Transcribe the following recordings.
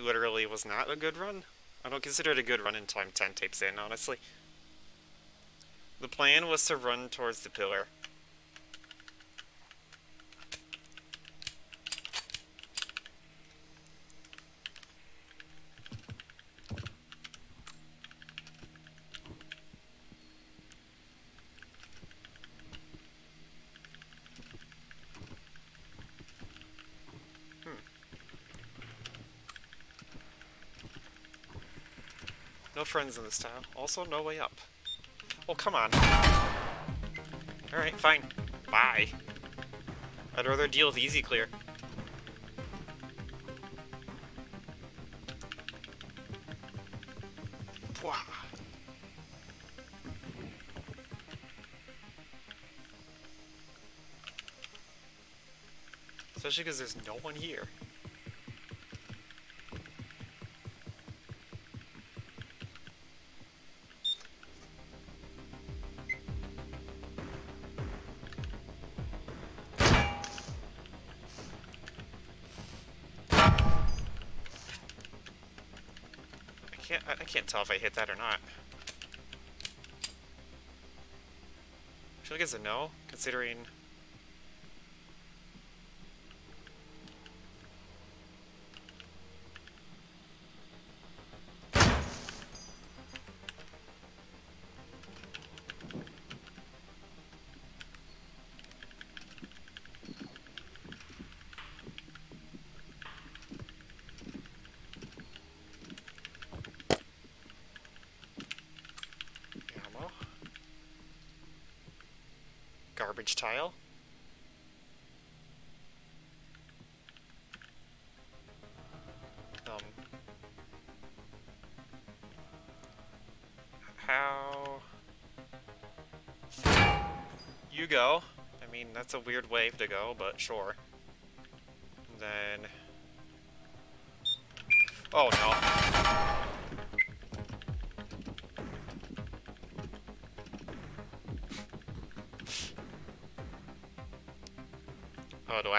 literally was not a good run. I don't consider it a good run in time 10 tapes in, honestly. The plan was to run towards the pillar. Friends in this town. Also, no way up. Oh, come on. Alright, fine. Bye. I'd rather deal with easy clear. Pwah. Especially because there's no one here. Can't tell if I hit that or not. I feel like it's a no, considering ammo. Garbage tile. Um. How? You go. I mean, that's a weird wave to go, but sure. And then... Oh no.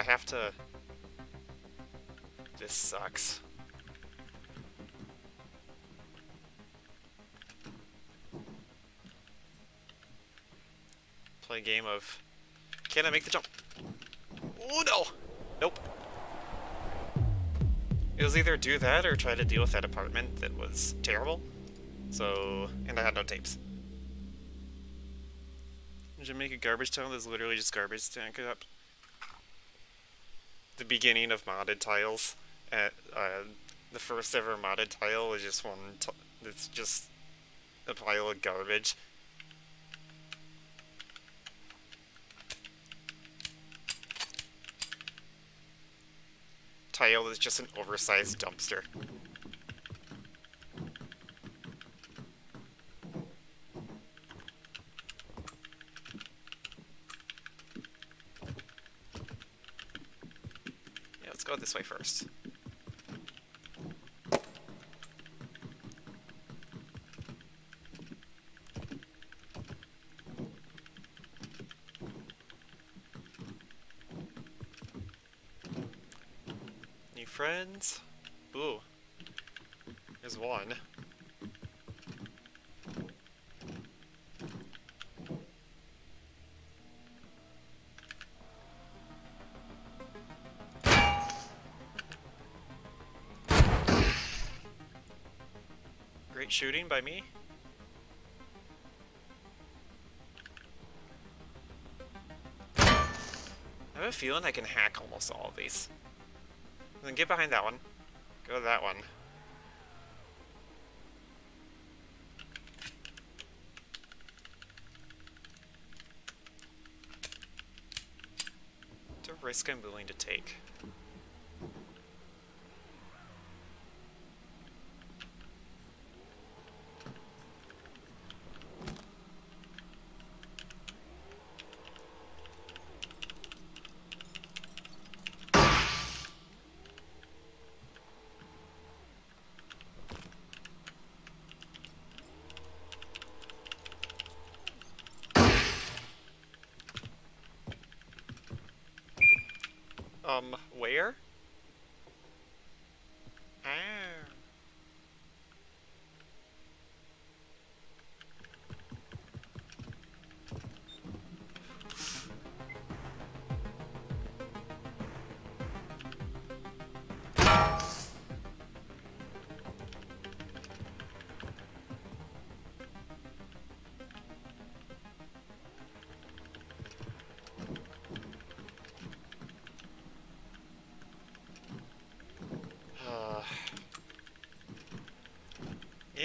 I have to... This sucks. Play a game of... Can I make the jump? Oh no! Nope. It was either do that or try to deal with that apartment that was terrible. So, and I had no tapes. Did you make a garbage tile that's literally just garbage stack up? The beginning of modded tiles. At, uh, the first ever modded tile is just one. It's just a pile of garbage. Tile is just an oversized dumpster. This way first. New friends? Ooh. There's one. Shooting by me. I have a feeling I can hack almost all of these. Then get behind that one. Go to that one. It's a risk I'm willing to take.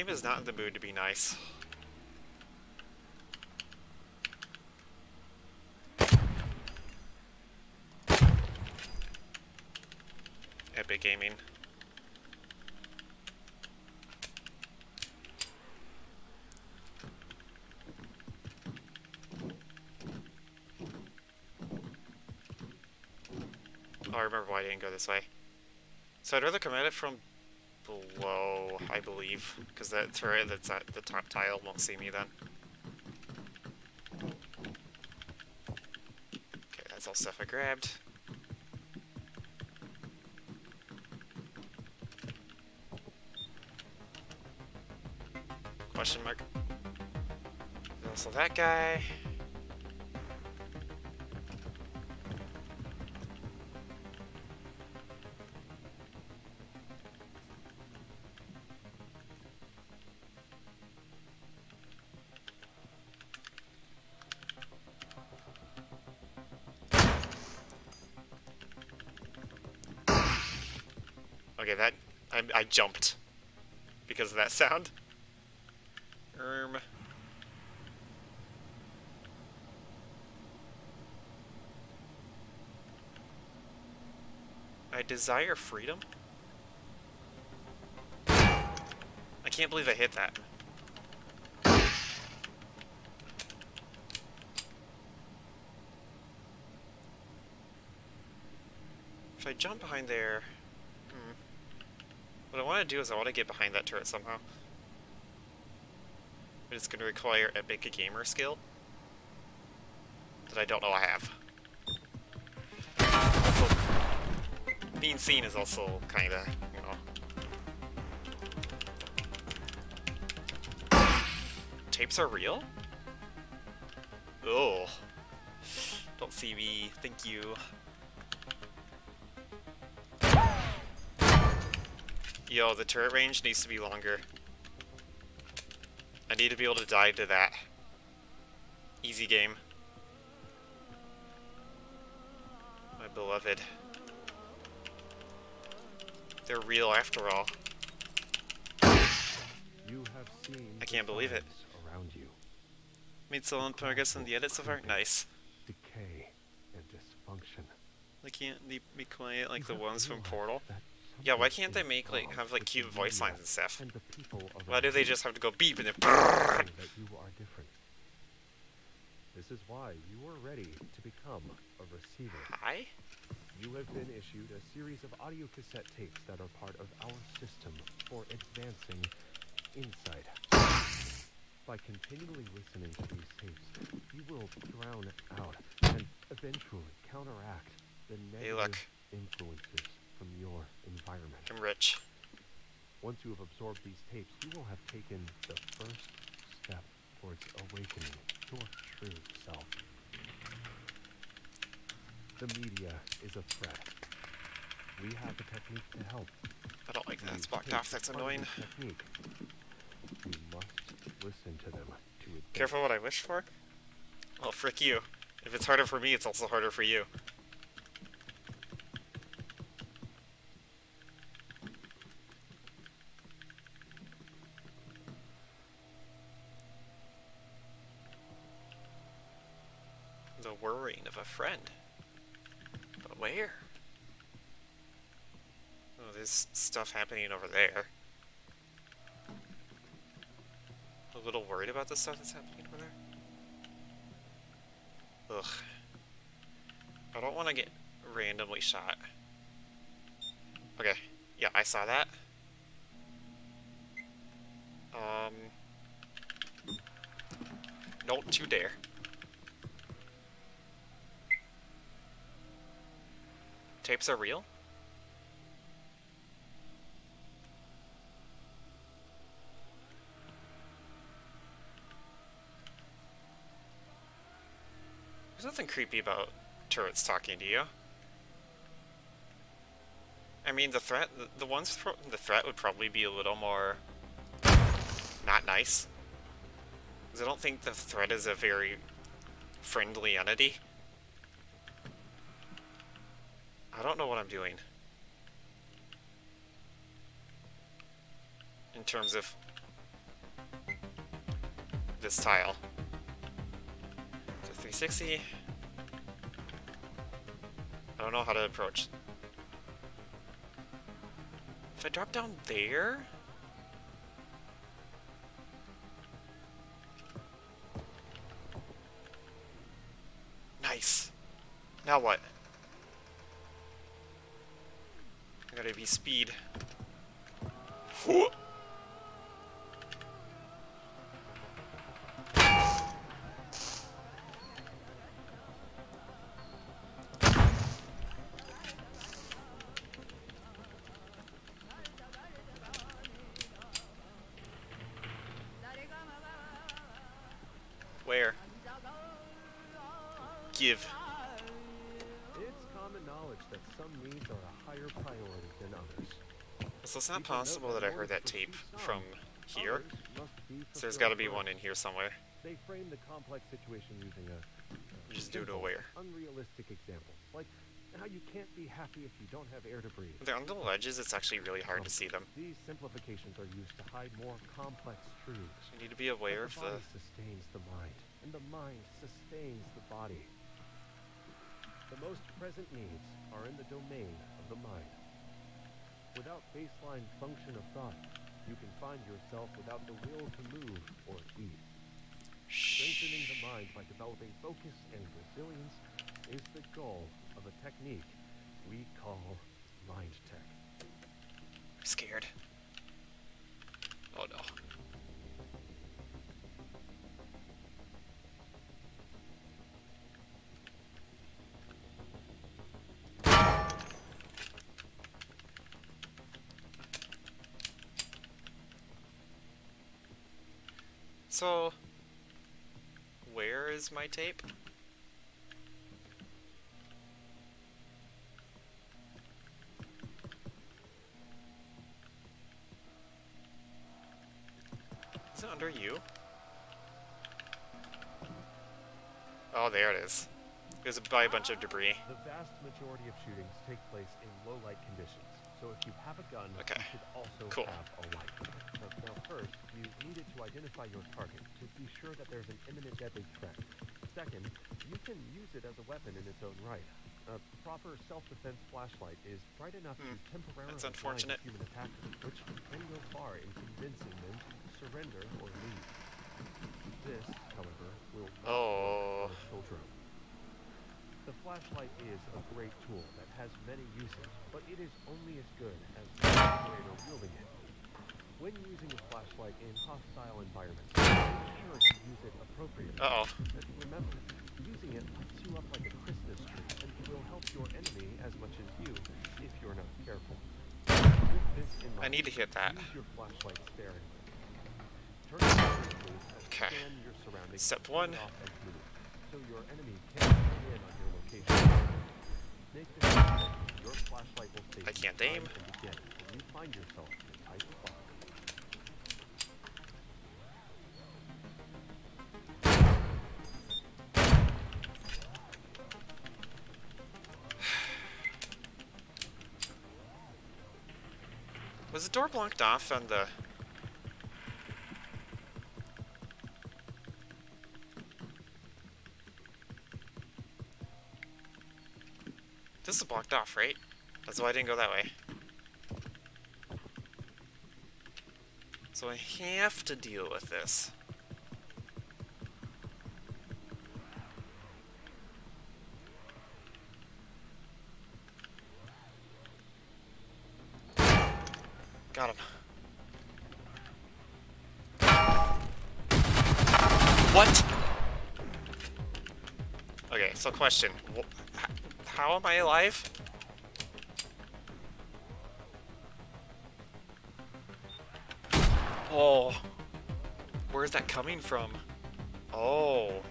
Is not in the mood to be nice. Epic Gaming. Oh, I remember why I didn't go this way. So I'd rather come at it from below, I believe, because that turret that's at the top tile won't see me then. Okay, that's all stuff I grabbed. Question mark. Also that guy. Jumped because of that sound. Um. I desire freedom. I can't believe I hit that. If I jump behind there... Want to do is I want to get behind that turret somehow. But it's going to require epic gamer skill. That I don't know I have. Also, being seen is also kind of, you know... Tapes are real? Oh. Don't see me. Thank you. Yo, the turret range needs to be longer. I need to be able to die to that. Easy game. My beloved. They're real after all. You have seen I can't believe it. around you. Made solid progress in the edit so far? Nice. Decay and dysfunction. They can't be quiet like the You have ones from Portal. that Yeah, why can't they make like have like cute voice lines and stuff? And the people Why do they just have to go beep and then saying that you are different. This is why you are ready to become a receiver. Hi? You have been issued a series of audio cassette tapes that are part of our system for advancing insight. By continually listening to these tapes, you will drown out and eventually counteract the Hey, negative look. influences from your environment. I'm rich. Once you have absorbed these tapes, you will have taken the first step towards awakening your true self. The media is a threat. We have a technique to help. I don't like that. It's blocked off. That's annoying. Technique. You must listen to them to. Careful what I wish for? Well, frick you. If it's harder for me, it's also harder for you. The worrying of a friend. But where? Oh, there's stuff happening over there. A little worried about the stuff that's happening over there. Ugh. I don't want to get randomly shot. Okay. Yeah, I saw that. Um. Don't you dare. Tapes are real? There's nothing creepy about turrets talking to you. I mean, the threat, the, ones the threat would probably be a little more not nice. Because I don't think the threat is a very friendly entity. I don't know what I'm doing. in terms of this tile. So 360. I don't know how to approach. If I drop down there? Nice. Now what? I gotta be speed. It's not possible that I heard that tape from here. So there's fulfilled gotta be one in here somewhere. They frame the complex situation using a, Just due to where? unrealistic example, like how you can't be happy if you don't have air to breathe. They're on the ledges, it's actually really hard to see them. These simplifications are used to hide more complex truths. You need to be aware of the the... body sustains the mind, and the mind sustains the body. The most present needs are in the domain of the mind. Without baseline function of thought, you can find yourself without the will to move or eat. Strengthening the mind by developing focus and resilience is the goal of a technique we call mind tech. I'm scared. Oh no. So, where is my tape? Is it under you? Oh, there it is. It was by a bunch of debris. The vast majority of shootings take place in low light conditions. So if you have a gun, Okay. you should also Cool. have a light. Now, now first, you needed to identify your target to be sure that there's an imminent deadly threat. Second, you can use it as a weapon in its own right. A proper self-defense flashlight is bright enough Hmm, to temporarily that's blind unfortunate. human attacker, which can go far in convincing them to surrender or leave. This, however, will not Oh. work. The flashlight is a great tool that has many uses, but it is only as good as the operator wielding it. When using a flashlight in hostile environments, make sure to use it appropriately. Uh-oh. And remember, using it lights you up like a Christmas tree and will help your enemy as much as you if you're not careful. In I need to hit that. Use your flashlight sparingly. Turn it on and Okay. scan your surroundings. Step one. off and move, so your enemy can't come in on your location. Make this your flashlight will stay I can't aim. And again, when you find yourself door blocked off on the... This is blocked off, right? That's why I didn't go that way. So I have to deal with this. Got him. What? Okay, so question. How am I alive? Oh. Where's that coming from? Oh.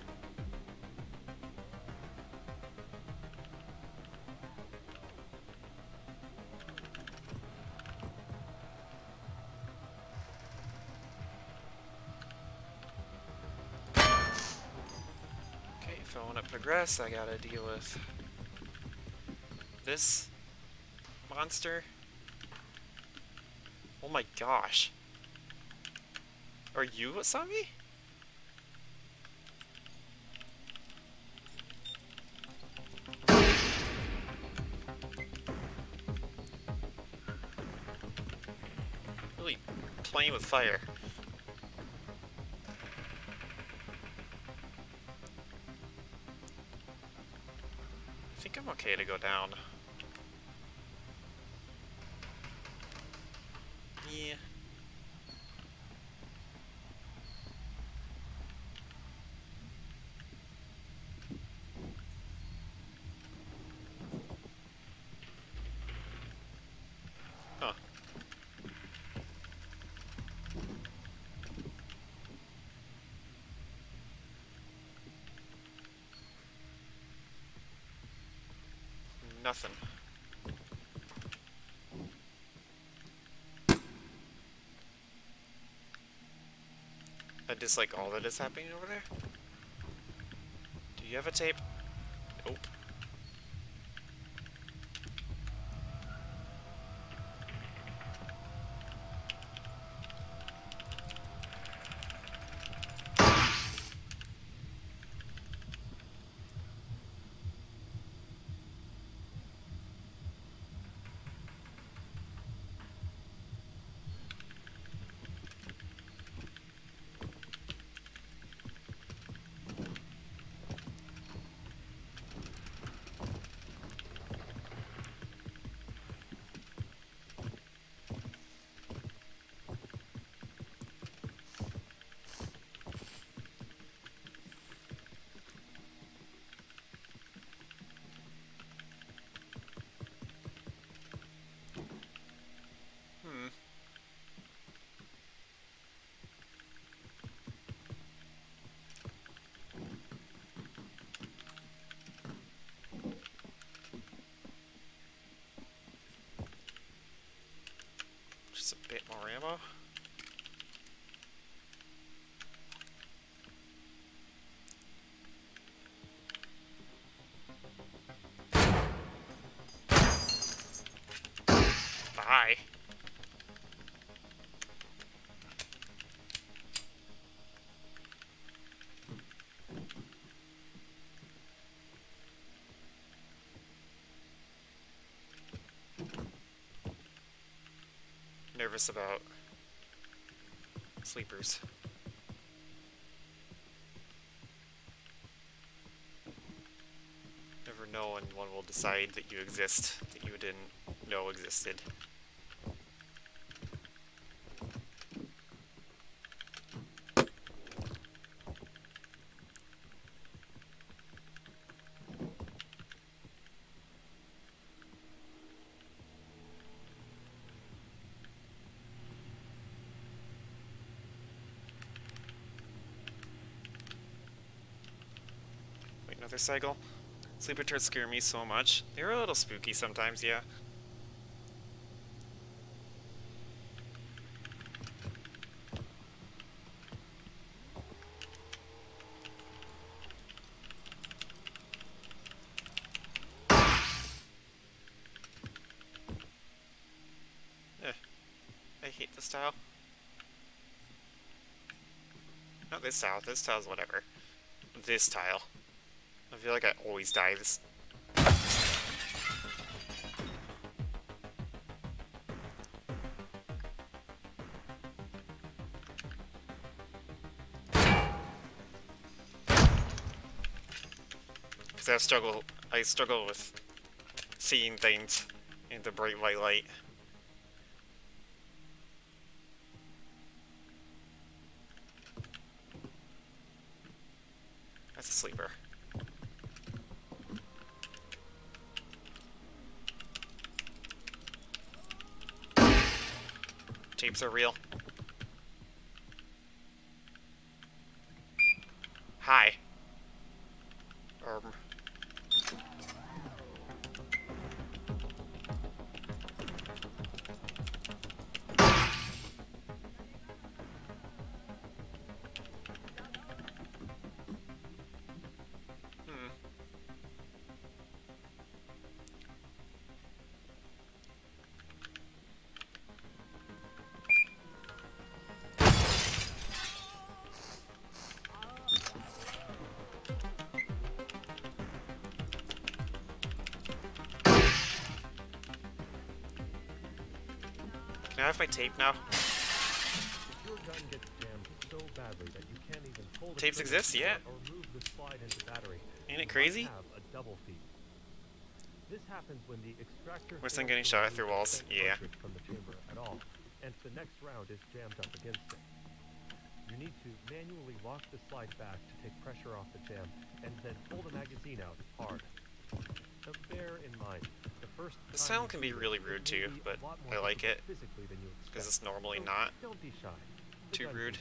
I gotta deal with this monster. Oh my gosh. Are you Wasabi? Really playing with fire. To go down. Yeah. Huh. Nothing. I dislike all that is happening over there. Do you have a tape? Nope. Hmm. Just a bit more ammo. Bye. Nervous about sleepers. Never know when one will decide that you exist, that you didn't know existed. Cycle? Sleeper turds scare me so much. They're a little spooky sometimes, yeah. Eh, I hate this tile. Not this tile, this tile's whatever. This tile. I feel like I always die this. Because I struggle, I struggle with seeing things in the bright white light. That's a sleeper. Tapes are real. Have my tape now? If your gun gets jammed so badly that you can't even pull the Tapes exist? Yeah. Or move the slide into battery, Ain't it crazy? have a double. This happens when the extractor getting shot at through walls. Yeah. from the chamber at all, and the next round is jammed up against it. You need to manually lock the slide back to take pressure off the jam, and then pull the magazine out hard. Now bear in mind, the first The sound can be really rude too, but I like it, physically than you Because it's normally not. Don't be shy. Too rude.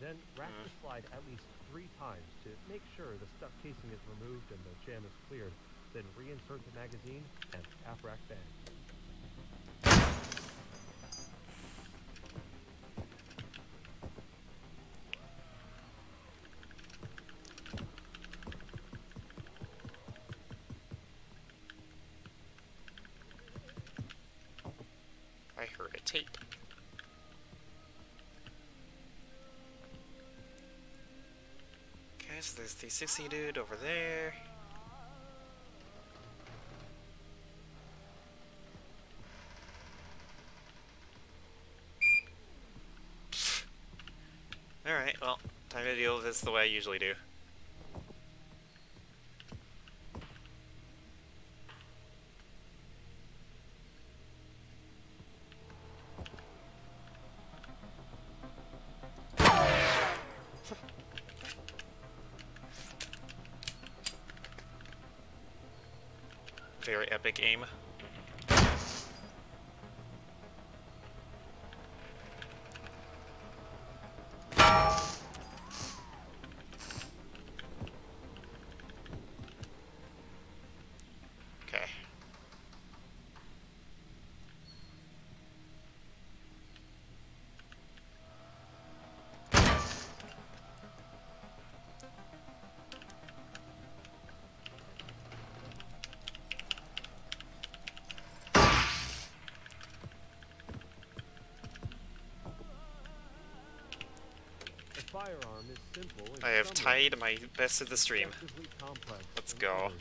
Then rack Mm. the slide at least three times to make sure the stuck casing is removed and the jam is cleared. Then reinsert the magazine and half rack bang. I heard a tape. Okay, so there's the 60 dude over there. Alright, well, time to deal with this the way I usually do. Epic aim. I have tied my best of the stream. Let's go. others,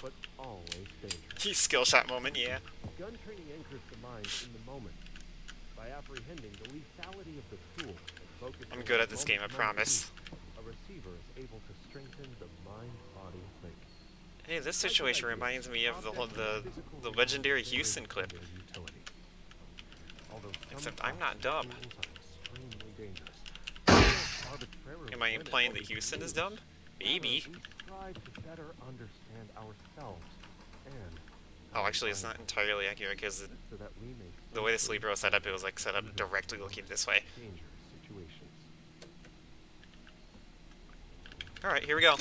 but always dangerous. He skill shot moment, yeah. Gun training anchors the mind in the moment by apprehending the lethality of the tool I'm good at this game, I promise. A receiver is able to strengthen the mind-body link. Hey, this situation reminds me of the the the legendary Houston clip. Except I'm not dumb. Am I implying that Houston is dumb? Maybe. We strive to better understand ourselves and Oh, actually, it's not entirely accurate because so that we may the way the sleeper was set up, it was like set up mm-hmm. directly looking this way. All right, here we go.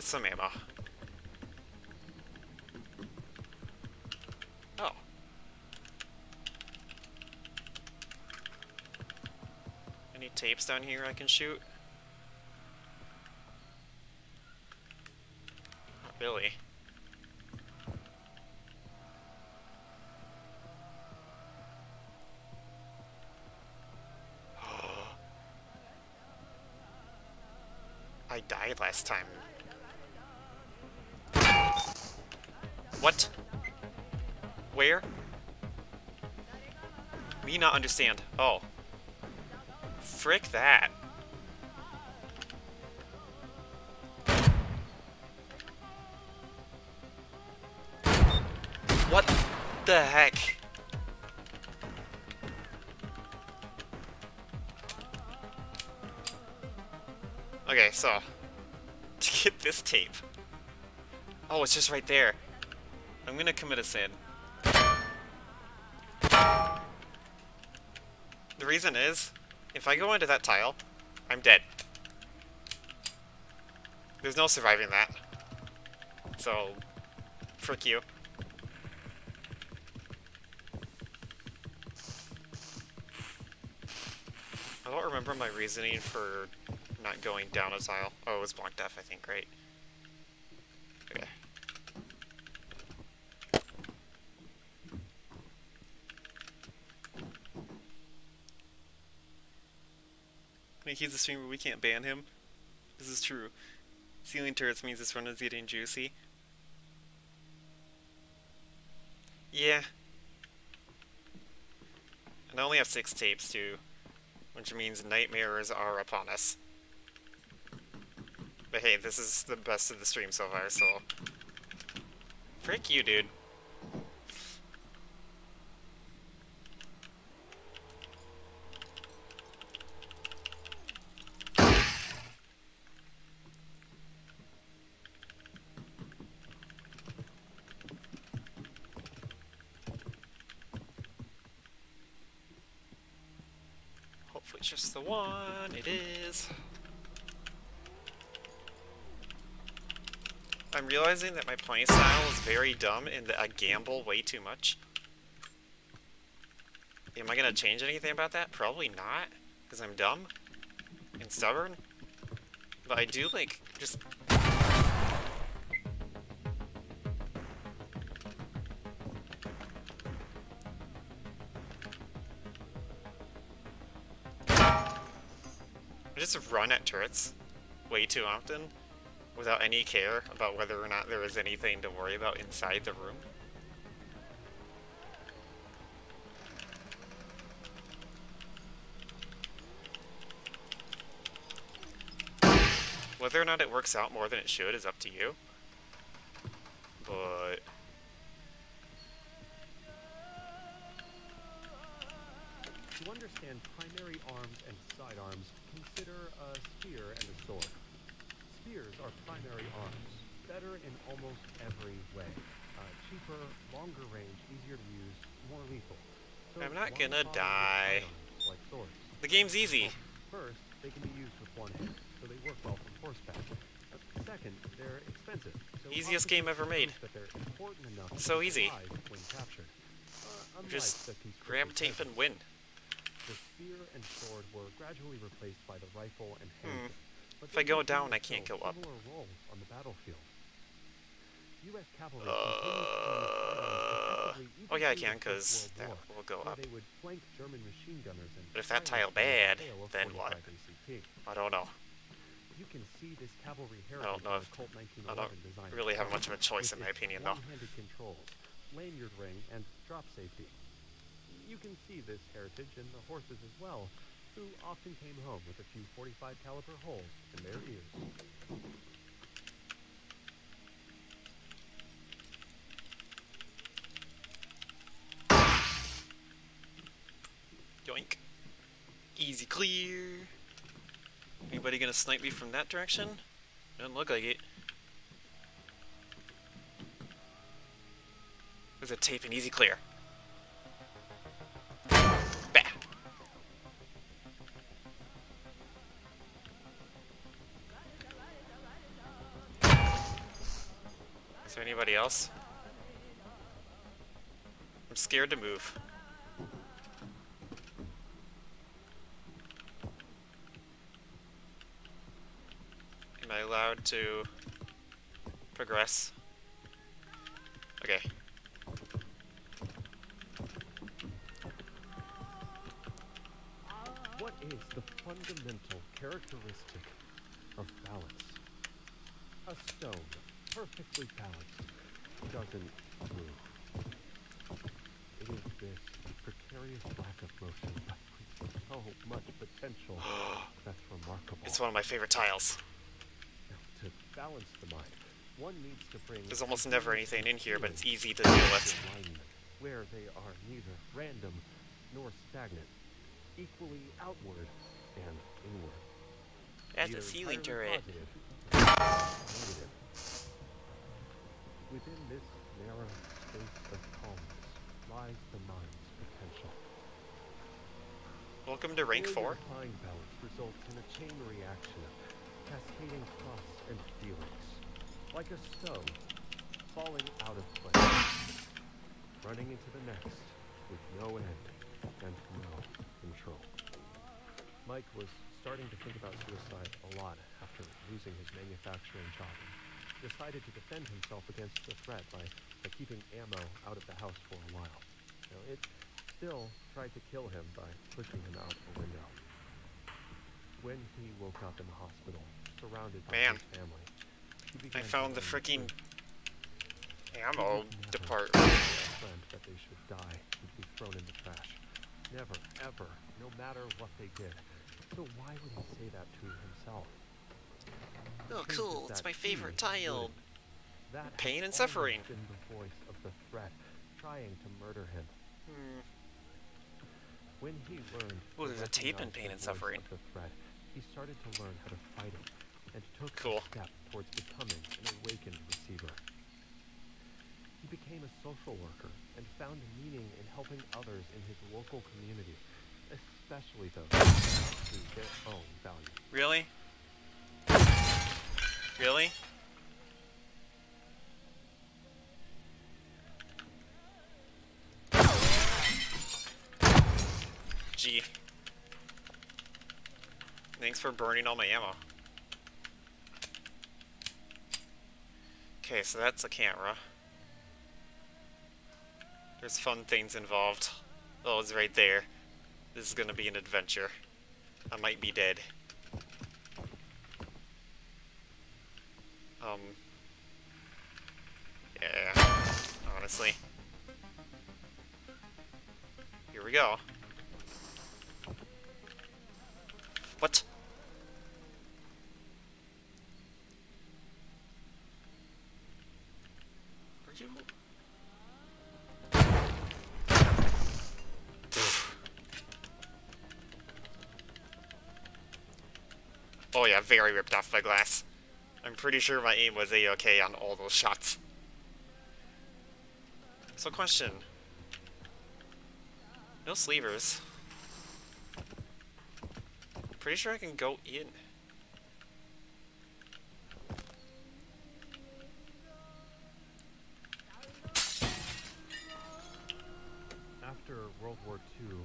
With some ammo. Oh. Any tapes down here I can shoot? Not really. I died last time. Where? Me not understand. Oh. Frick that. What the heck? Okay, so to get this tape. Oh, it's just right there. I'm gonna commit a sin. Reason is, if I go into that tile, I'm dead. There's no surviving that. So, frick you. I don't remember my reasoning for not going down a tile. Oh, it was blocked off, I think, right? Okay. Like, he's a streamer, we can't ban him. This is true. Ceiling turrets means this run is getting juicy. Yeah. And I only have six tapes, too. Which means nightmares are upon us. But hey, this is the best of the stream so far, so... Frick you, dude. Hopefully it's just the one. It is. I'm realizing that my playing style is very dumb and that I gamble way too much. Am I gonna change anything about that? Probably not, because I'm dumb and stubborn. But I do, like, just... I just run at turrets way too often without any care about whether or not there is anything to worry about inside the room. Whether or not it works out more than it should is up to you. But... To understand primary arms and sidearms, consider a spear and a sword. Spears are primary arms, better in almost every way. Uh, cheaper, longer range, easier to use, more lethal. So I'm not gonna die. Like? The game's easy. First, they can be used with one hand, so they work well from horseback. Uh, second, they're expensive. So Easiest game ever made. That they're important enough to So easy. survive when captured. Uh, Just grab tape and win. The spear and sword were gradually replaced by the rifle and Hmm. If I go down, I can't go up. On the battlefield. U.S. cavalry Uh, continued to use firearms effectively oh yeah, I can, because that will go up. They would flank German machine gunners and But if that tile bad, the hail of then what? I don't know. You can see this cavalry don't know if- I don't really have much of a choice in my opinion, though. One-handed lanyard ring, and drop safety. You can see this heritage in the horses as well, who often came home with a few 45 caliber holes in their ears. Yoink. Easy clear. Anybody gonna snipe me from that direction? Doesn't look like it. There's a tape and easy clear. Is there anybody else? I'm scared to move. Am I allowed to progress? Okay. What is the fundamental characteristic of balance? A stone, perfectly balanced, doesn't move. It is this precarious lack of motion, but with so much potential that's remarkable. It's one of my favorite tiles. Now, to balance the mind, one needs to bring There's almost never anything in here, but it's easy to deal with. where they are neither random nor stagnant, equally outward and inward. That's a ceiling turret. negative. Within this narrow space of calmness lies the mind's potential. Welcome to rank 4. Applying balance results in a chain reaction of cascading thoughts and feelings, like a stone falling out of place, running into the next with no end and no control. Mike was starting to think about suicide a lot after losing his manufacturing job and decided to defend himself against the threat by, by keeping ammo out of the house for a while. It still tried to kill him by pushing him out the window. When he woke up in the hospital, surrounded by Man. his family, he I found the freaking ammo He would never department. friend that they should die and be thrown in the trash. Never, ever, no matter what they did. So why would he say that to himself? Oh, cool, it's my favorite. That Pain and suffering. Been the voice of the threat, trying to murder him. Hmm. When he learned Ooh, there's a tape in Pain and Suffering. the threat, he started to learn how to fight it, and took Cool. a step towards becoming an awakened receiver. He became a social worker and found meaning in helping others in his local community, especially those who their own values. Really? Really? Gee. Thanks for burning all my ammo. Okay, so that's a camera. There's fun things involved. Oh, it's right there. This is gonna be an adventure. I might be dead. Um. Yeah. Honestly. Here we go. What? Are you? Oh yeah, very ripped off by glass. I'm pretty sure my aim was a-okay on all those shots. So question. No sleepers. Pretty sure I can go in. After World War II,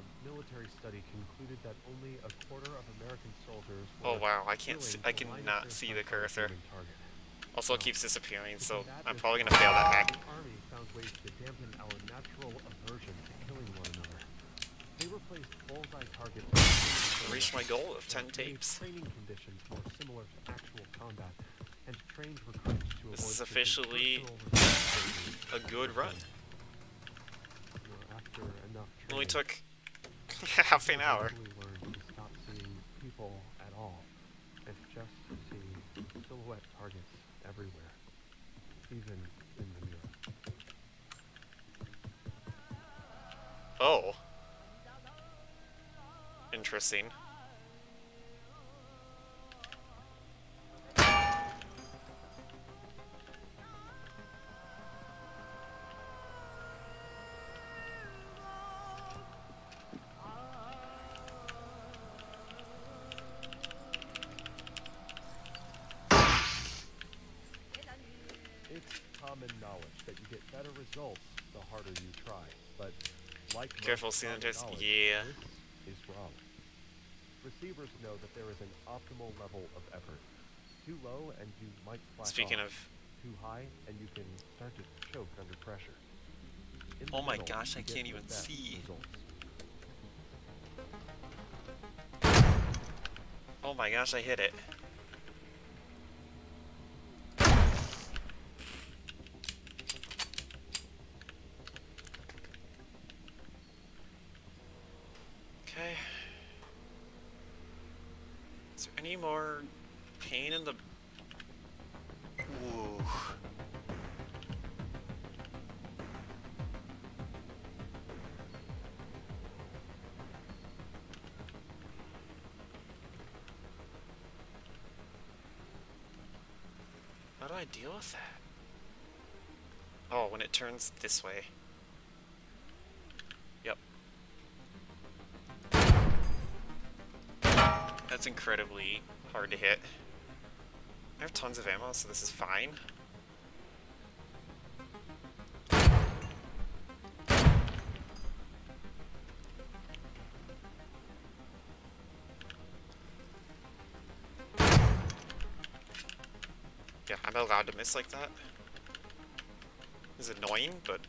Um, military study concluded that only a quarter of American soldiers Oh wow, I can't see, I to line up cannot see the cursor. Also it um, keeps disappearing, so I'm probably gonna fail that hack. Army found ways to dampen our natural aversion to killing one another. They replaced bullseye targets Reached my goal of 10 tapes. Training conditions more similar to actual combat, and trained recruits to This is officially A good run. you know, after enough It only took half an hour. Oh. learned Careful, Scientist. Yeah. is wrong. Receivers know that there is an optimal level of effort. Too low and you might slack Speaking off. of Too high and you can start to choke under pressure. In Oh my middle, gosh, I can't even see. results. Oh my gosh, I hit it. Okay. Is there any more pain in the... Ooh. How do I deal with that? Oh, when it turns this way. That's incredibly hard to hit. I have tons of ammo, so this is fine. Yeah, I'm allowed to miss like that. It's annoying, but...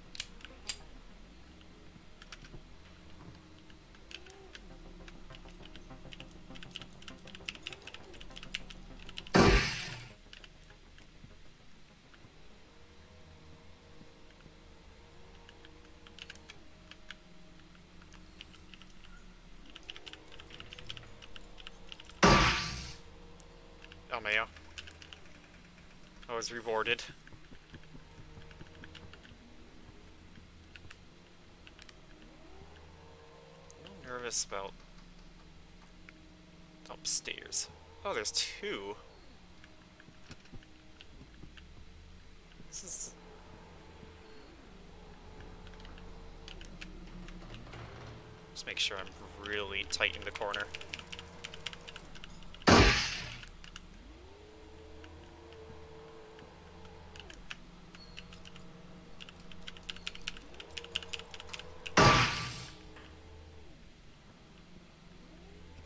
Mayo. I was rewarded. I'm nervous about upstairs. Oh, there's two. This is... Just make sure I'm really tight in the corner.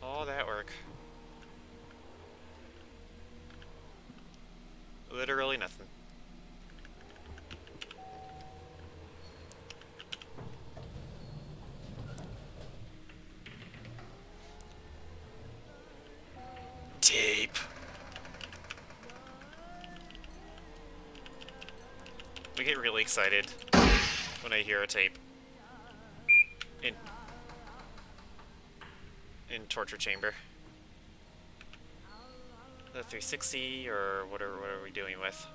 All that work. Literally nothing. Tape. We get really excited when I hear a tape. In in torture chamber. The 360 or what are what are we doing with?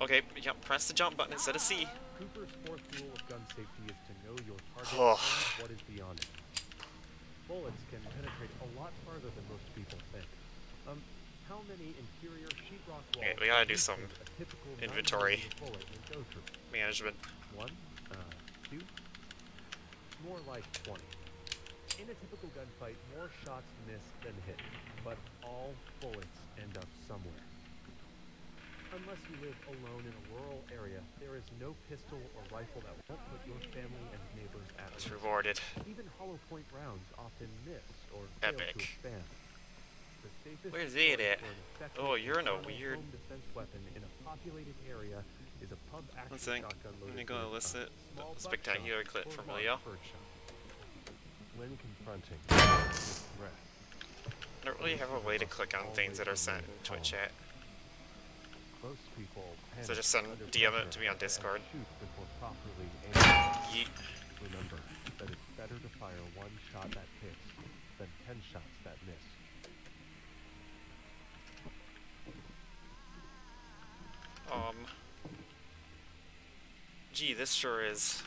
Okay, yeah, press the jump button instead of C. Cooper's fourth rule of gun safety is to know your target Oh. what is beyond it. Bullets can penetrate a lot farther than most people think. Um, how many interior sheetrock walls Okay, we gotta do do some think a typical inventory. 9mm bullet would go through? Management. One, uh, two, more like 20. In a typical gunfight, more shots miss than hit, but all bullets end up somewhere. Unless you live alone in a rural area, there is no pistol or rifle that won't put your family and neighbors at risk. rewarded. Even hollow point rounds often miss or fail to expand. Where's it at? for an effective Oh, you're in a weird- defense weapon in a populated area is a pump action One sec. I'm gonna with elicit a spectacular clip from Leo. When confronting I don't really have a way to click on things that are sent in Twitch chat. Most people So just send DM it to me on Discord. shoot before properly aiming. Yeet. Remember that it's better to fire one shot that hits than ten shots that miss. Um. Gee, this sure is.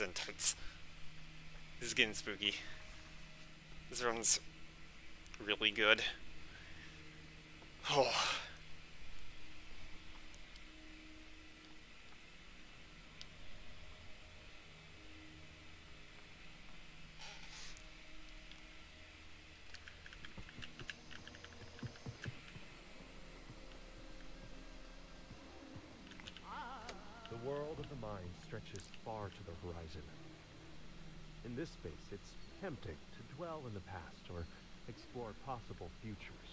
Intense. This is getting spooky. This runs really good. Oh. The world of the mind stretches far to the horizon. In this space, it's tempting to dwell in the past or explore possible futures.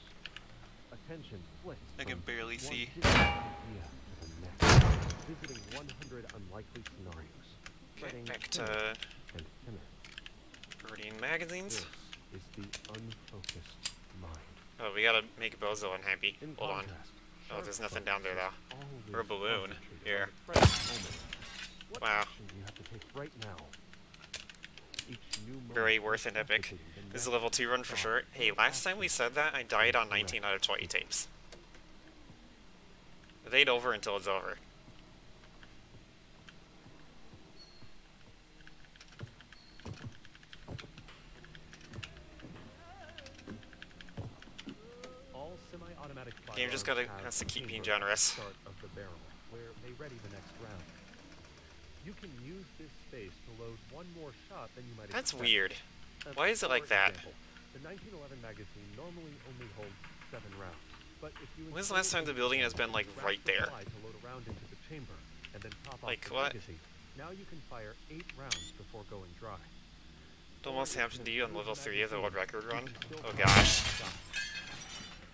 Attention flicks I can barely see. idea to the next, visiting 100 unlikely scenarios. Okay, back to reading magazines. This is the unfocused mind. Oh, we gotta make Bozo unhappy. In Hold on. Oh, there's nothing down there though. Or a balloon. Here. on the present moment. What Wow. Action do you have to take right now? Very worth an epic. This is a level 2 run for sure. Hey, last time we said that, I died on 19 out of 20 tapes. It ain't over until it's over. Game just gotta- has to keep being chamber at the generous. Start of the barrel, where they ready the next round. You can use this space to load one more shot than you might That's expect. weird. Why is it like that? example, The 1911 magazine normally only holds seven rounds, but if you When's the last time the building has been, like, right there? To load a round into the chamber, and then off Like, what? magazine, Now you can fire eight rounds before going dry. It almost happened to you on level 3 of the world record run. Oh gosh.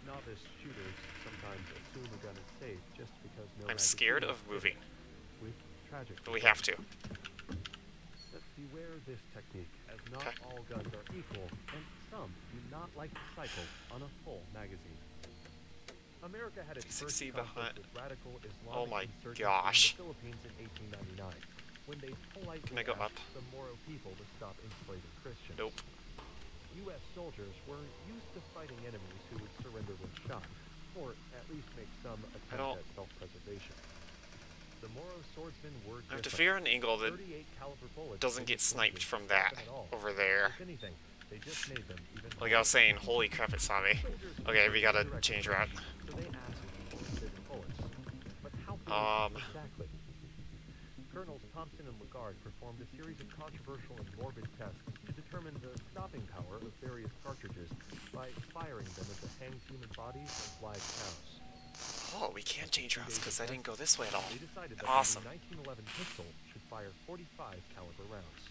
Novice shooters sometimes assume a gun is safe just because no I'm scared of moving, but we have to. Beware this technique, as not Okay. all guns are equal, and some do not like to cycle on a full magazine. America had its first 360 conflict with radical Islamic Oh my gosh. in the Philippines in 1899, when they politely Can I go asked up? the Moro people to stop enslaving Christians. Nope. U.S. soldiers were used to fighting enemies who would surrender when shot, or at least make some attempt at self-preservation. The Moro swordsmen were I have to figure out an angle that 38 caliber bullets doesn't get sniped from that at over there. Anything, they just made them even Like I was saying, holy crap, it saw me. Okay, we gotta change route. So they asked for bigger bullets. But how big Um. exactly? Colonels Thompson and Lagarde performed a series of controversial and morbid tests to determine the stopping power of various cartridges by firing them into hanged human bodies and live cows. Oh, we can't change routes because I didn't go this way at all. They decided that Awesome. the 1911 pistol should fire 45 caliber rounds.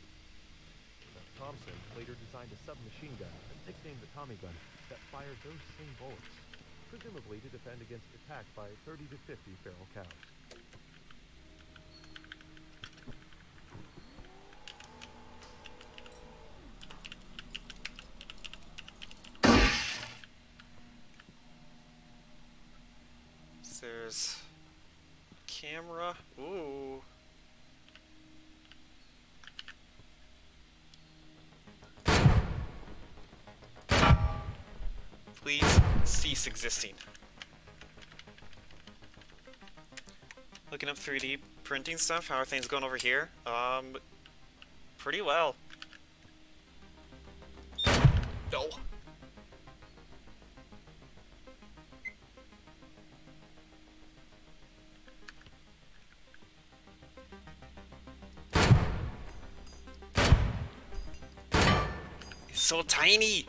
Now, Thompson later designed a submachine gun, nicknamed the Tommy gun, that fired those same bullets, presumably to defend against attack by 30 to 50 feral cows. So There's camera. Ooh. Please cease existing. Looking up 3D printing stuff. How are things going over here? Um, pretty well. No. Tiny.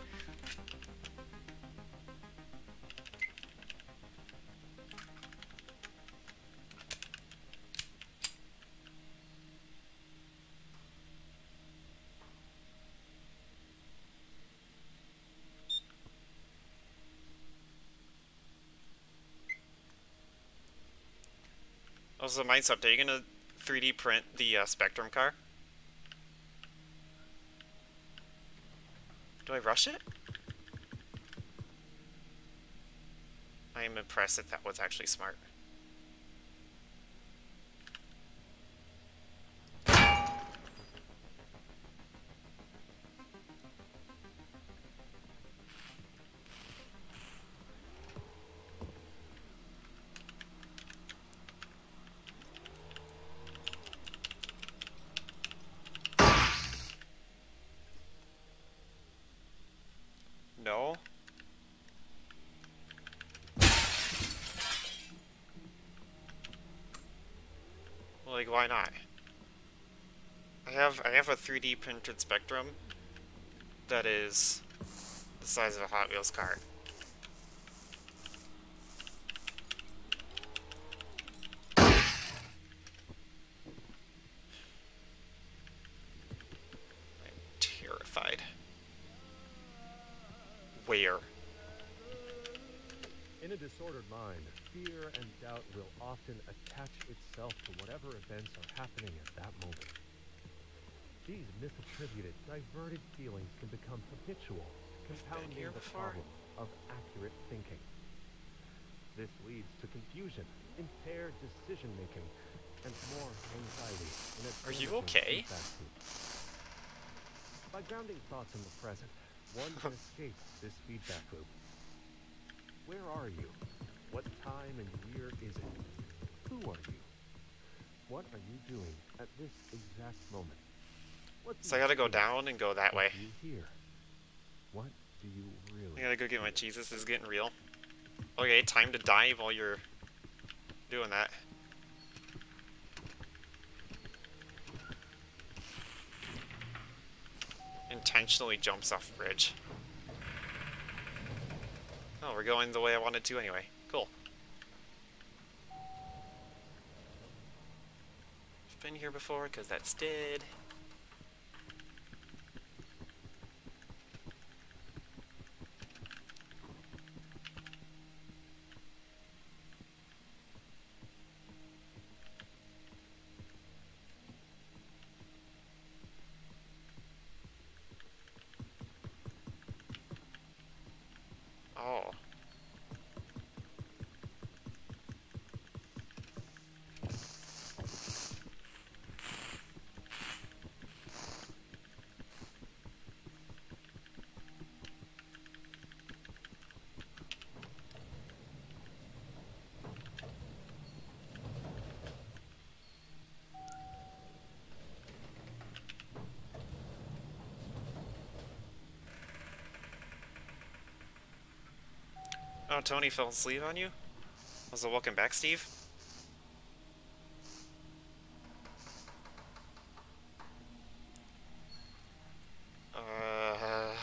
Also, Mind's up. Are you gonna 3D print the uh, Spectrum car? Do I rush it? I am impressed that that was actually smart. No. Like, why not? I have I have a 3D printed Spectrum that is the size of a Hot Wheels car. I'm terrified. Where? In a disordered mind, fear and doubt will often to whatever events are happening at that moment. These misattributed, diverted feelings can become habitual, compounding the before. problem of accurate thinking. This leads to confusion, impaired decision making, and more anxiety in Are you okay? By grounding thoughts in the present, one can escape this feedback loop. Where are you? What time and year is it? Who are you? What are you doing at this exact moment? So I gotta go down and go that way. hear? What do you really? I gotta go get my cheese. This is getting real. Okay, time to dive while you're doing that. Intentionally jumps off bridge. Oh, we're going the way I wanted to anyway. Cool. been here before, because that's dead. Oh. Tony fell asleep on you? Was it welcome back, Steve? Uh...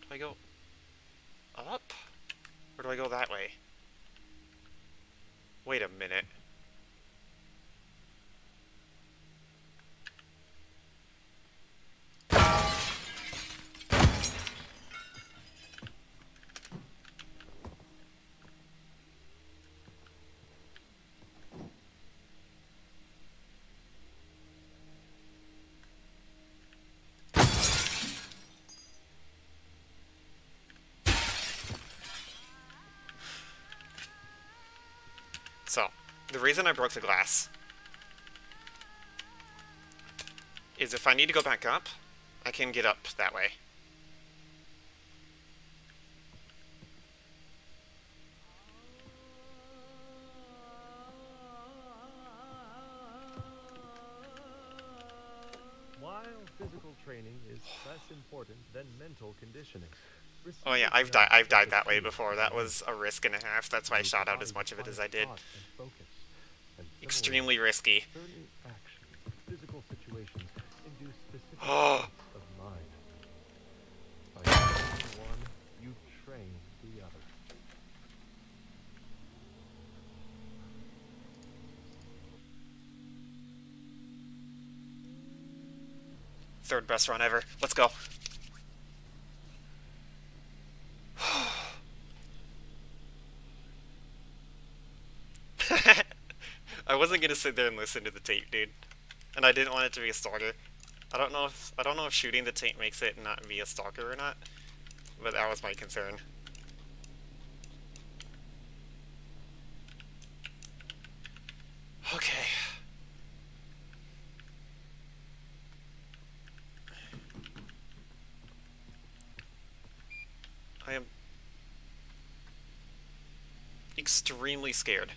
Do I go up? Or do I go that way? The reason I broke the glass is if I need to go back up, I can get up that way. While physical training is less important than mental conditioning. Oh yeah, I've died. I've died that way before. That was a risk and a half. That's why I shot out as much of it as I did. Extremely risky. Oh. Third best run ever. Let's go. I wasn't gonna sit there and listen to the tape, dude. And I didn't want it to be a stalker. I don't know if I don't know if shooting the tape makes it not be a stalker or not. But that was my concern. Okay. I am extremely scared.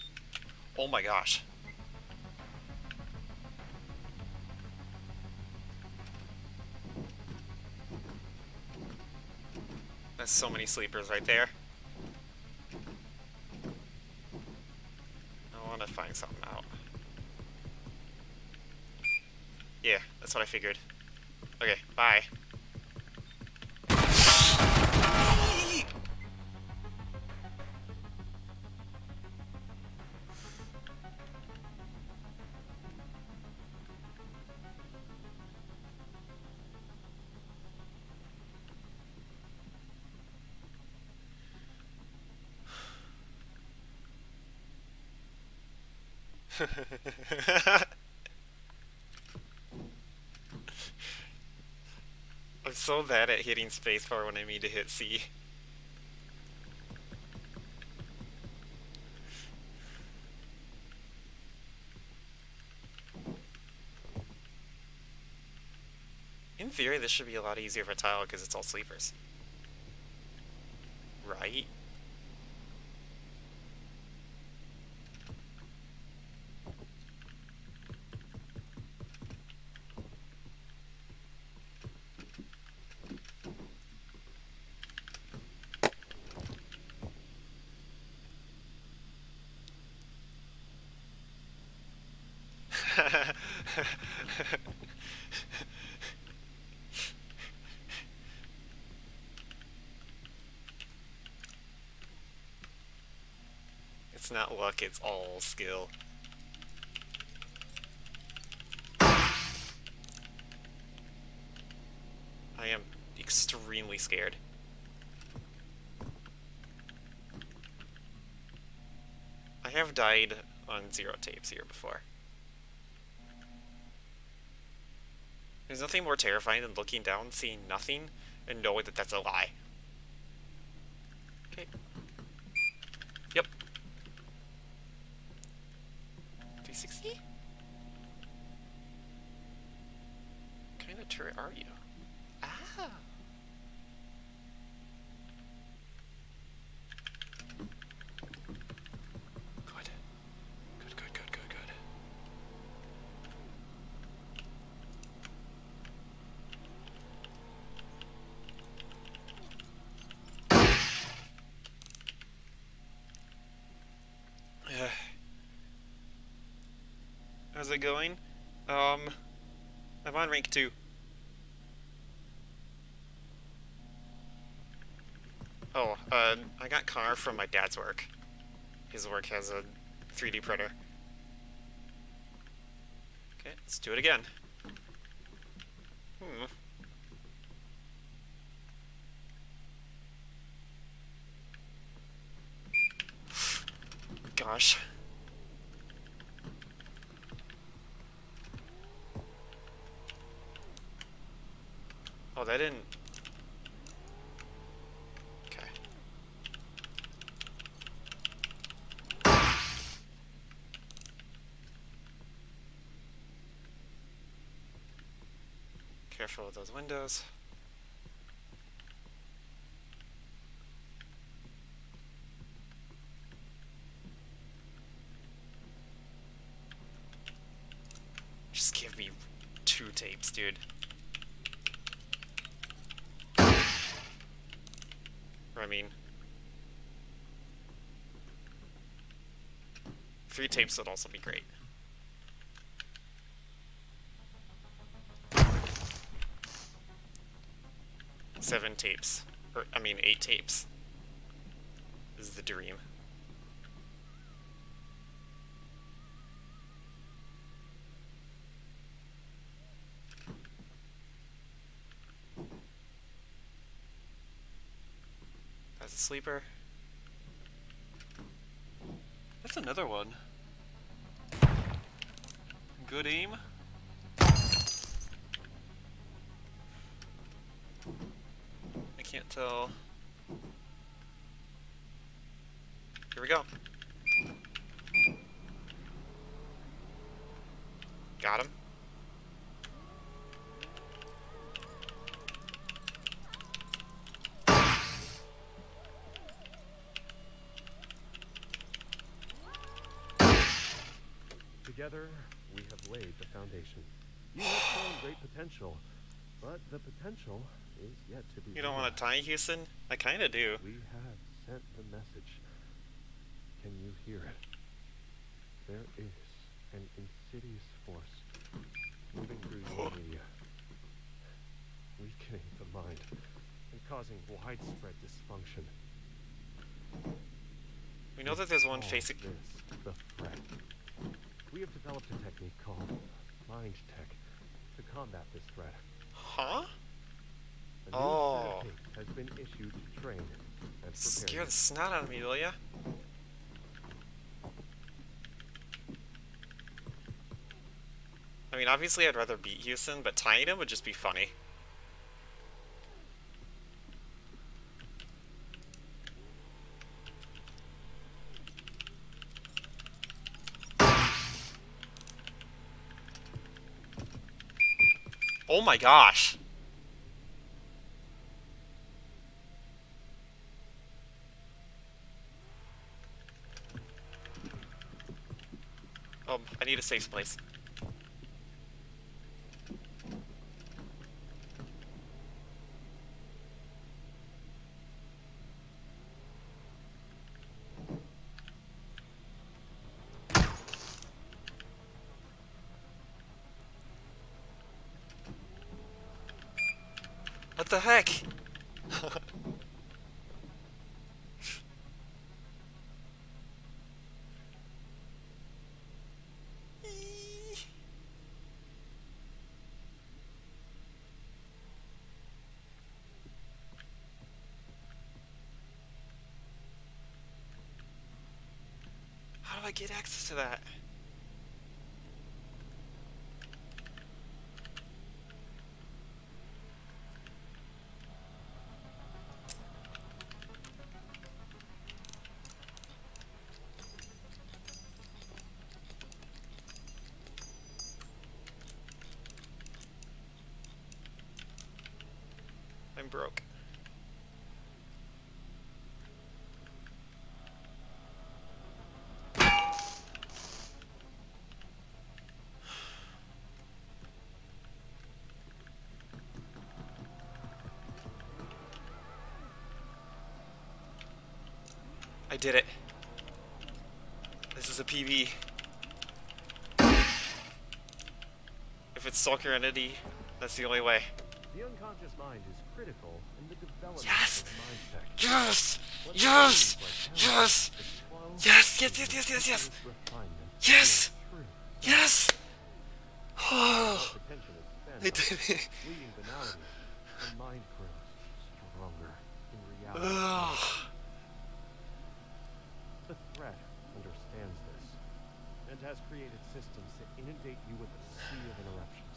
Oh my gosh. So many sleepers right there. I want to find something out. Yeah, that's what I figured. Okay, bye. I'm so bad at hitting spacebar when I mean to hit C. In theory, this should be a lot easier for tile because it's all sleepers. Right? it's not luck, it's all skill. I am extremely scared. I have died on zero tapes here before. There's nothing more terrifying than looking down, seeing nothing, and knowing that that's a lie. Okay. Yep. 360? What kind of turret are you? Ah! Good. Good, good, good, good, good. How's it going? Um, I'm on rank 2. Oh, uh, I got Connor from my dad's work. His work has a 3D printer. Okay, let's do it again. Hmm. Gosh. Oh, that didn't... Okay. Careful with those windows. Just give me two tapes, dude. I mean... Three tapes would also be great. Seven tapes. Or, I mean, eight tapes. This Is the dream. That's a sleeper. That's another one. Good aim. I. Here we go. Got him. Together, we have laid the foundation. You have shown great potential, but the potential is yet to be You don't want to tie Houston? I kinda do. We have sent the message. Can you hear it? There is an insidious force moving through your media, weakening the mind and causing widespread dysfunction. We know that there's one facing. this the threat. We have developed a technique called Mind Tech to combat this threat. Huh? Oh. set of tapes has been issued to train and Scare the snot out of me, will ya? I mean, obviously I'd rather beat Houston, but tying him would just be funny. Oh my gosh! Um, I need a safe place. What the heck? I get access to that? I'm broke. I did it. This is a PB. If it's Stalker Entity, that's the only way. The unconscious mind is critical in the development Yes! of mind tech. Yes! Yes! Yes! talent is slow Yes, yes, yes, yes, yes, yes. Yes! Yes! Oh, Attention is spent I did it. fleeting banality. The mind grows stronger in reality. Ugh. The threat understands this and has created systems that inundate you with a sea of interruptions,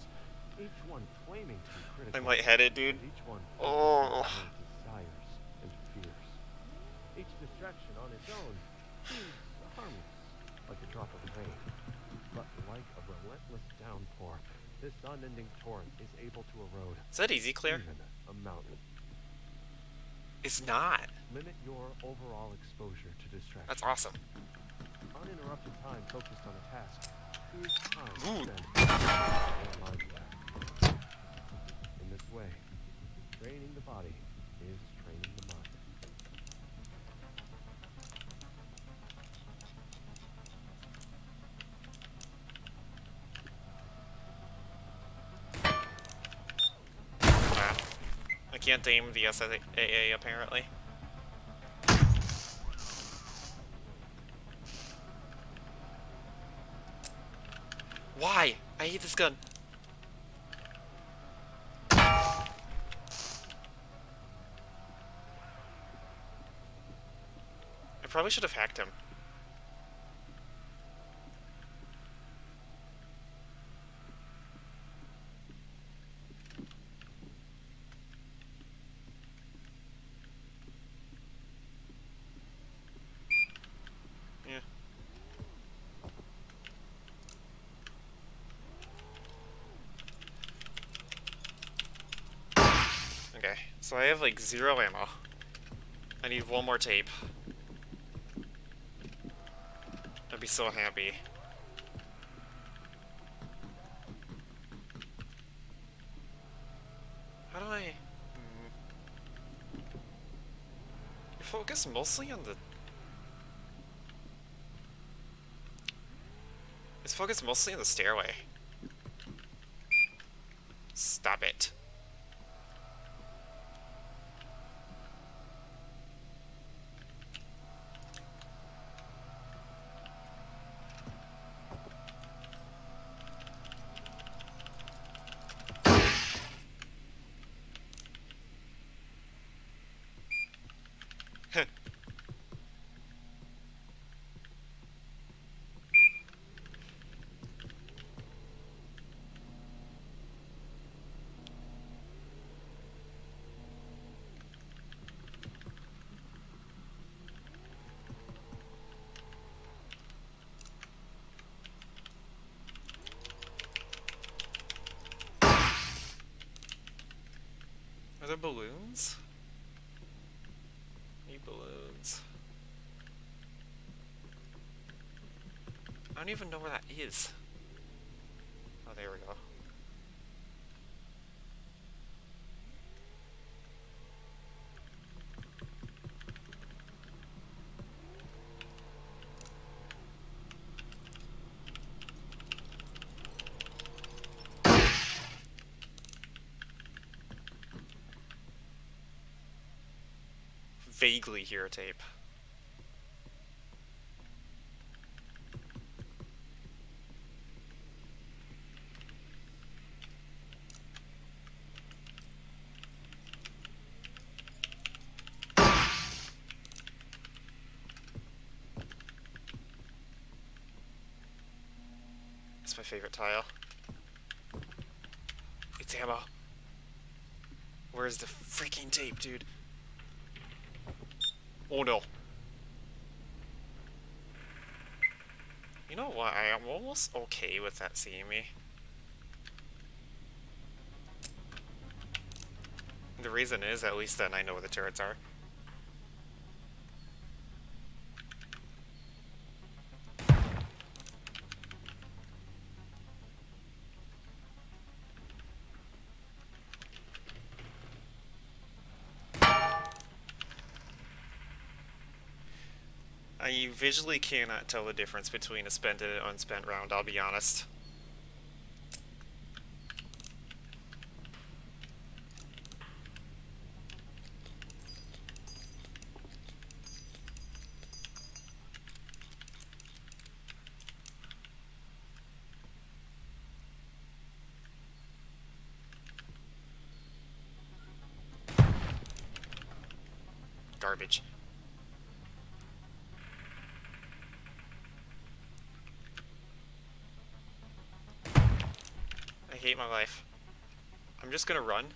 each one claiming to be critical. I'm lightheaded, dude. each one Oh. focusing on your desires and fears. Each distraction on its own seems harmless, like a drop of rain. But like a relentless downpour, this unending torrent is able to erode Is that easy, Claire? a mountain. It's not. Limit your overall exposure to distraction. That's awesome. Uninterrupted time focused on a task Ooh. spent on mind back. In this way, training the body is training the mind. Ah. I can't aim the SAA apparently. Why? I hate this gun. I probably should have hacked him. Yeah. Okay, so I have like zero ammo. I need one more tape. I'd be so happy. How do I... You focus mostly on the... It's focused mostly on the stairway. Stop it. Are there balloons? Need balloons. I don't even know where that is. Oh, there we go. Vaguely hear a tape. It's my favorite tile. It's ammo. Where's the freaking tape, dude? Oh no. You know what? I am almost okay with that seeing me. The reason is, at least then I know where the turrets are. Visually cannot tell the difference between a spent and an unspent round, I'll be honest. Garbage. I hate my life. I'm just gonna run.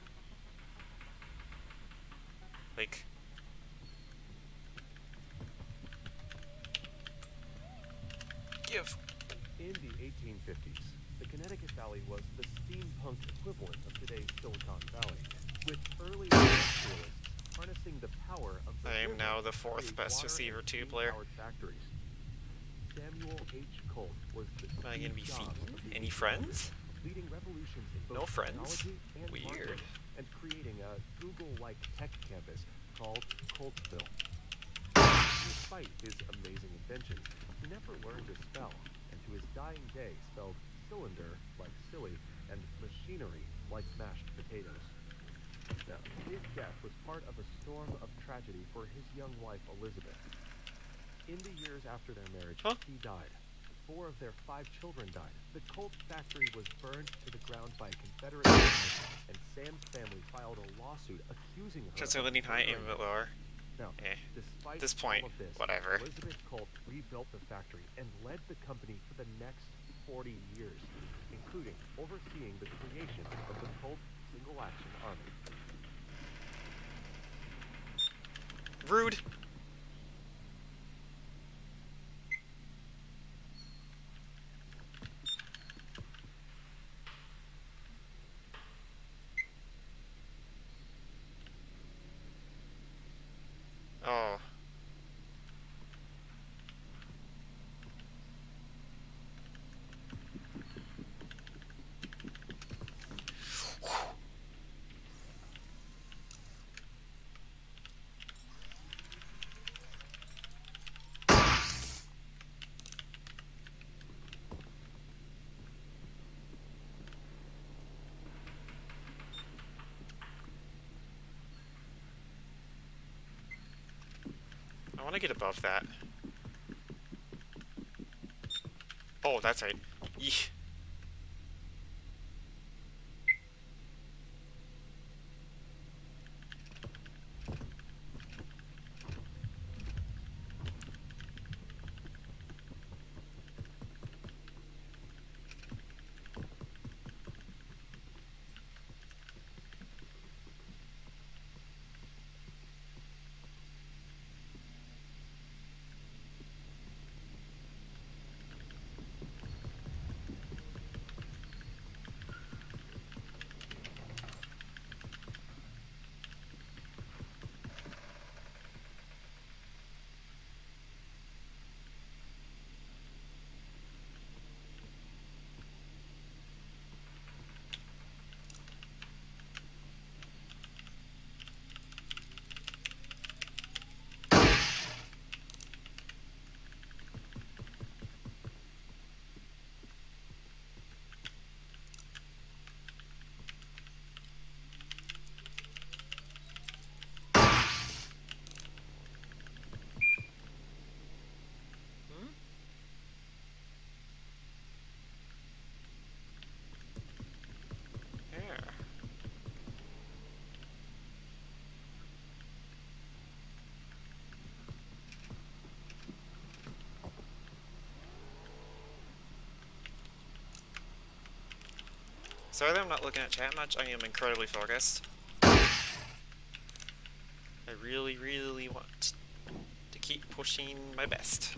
Like... Give! In the 1850s, the Connecticut Valley was the steampunk equivalent of today's Silicon Valley, with early harnessing the power of the I am now the fourth best receiver two player. Factories. Samuel H. Colt was the Am I gonna be feeding? Any 1800s, friends? Leading revolutions in both No friends? technology and Weird. marketing, and creating a Google-like tech campus called Coltville. Despite his amazing invention, he never learned to spell, and to his dying day spelled cylinder like silly and machinery like mashed potatoes. Now, his death was part of a storm of tragedy for his young wife Elizabeth. In the years after their marriage, Huh? he died. Four of their five children died. The Colt factory was burned to the ground by a Confederate and Sam's family filed a lawsuit accusing her Just of leaning high murdering a bit lower. now, Eh. despite This point, this, whatever. Elizabeth Colt rebuilt the factory and led the company for the next 40 years, including overseeing the creation of the Colt Single Action Army. Rude! Oh. I want to get above that. Oh, that's right. Yeesh. Sorry that I'm not looking at chat much, I am incredibly focused. I really, really want to keep pushing my best.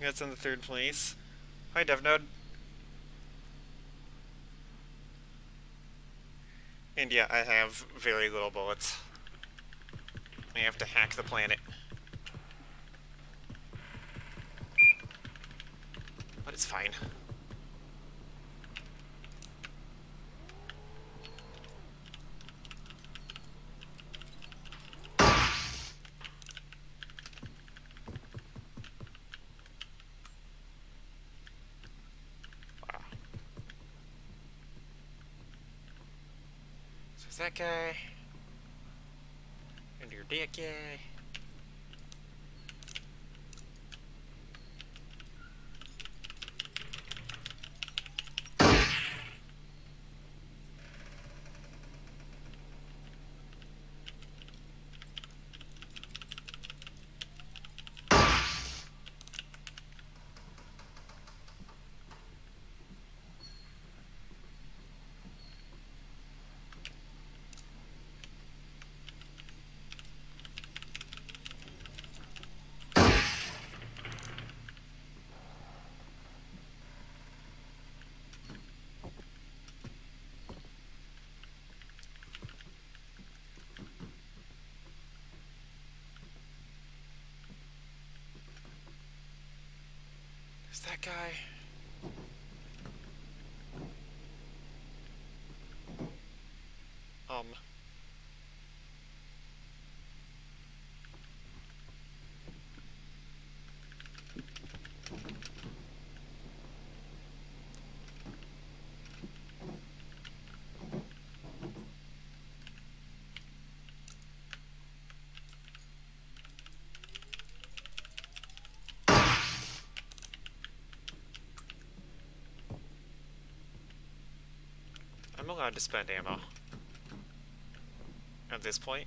That's in the third place. Hi, DevNode. And yeah, I have very little bullets. I have to hack the planet. But it's fine. That guy. And your dick guy. Is that guy? Um. I'm allowed to spend ammo. At this point.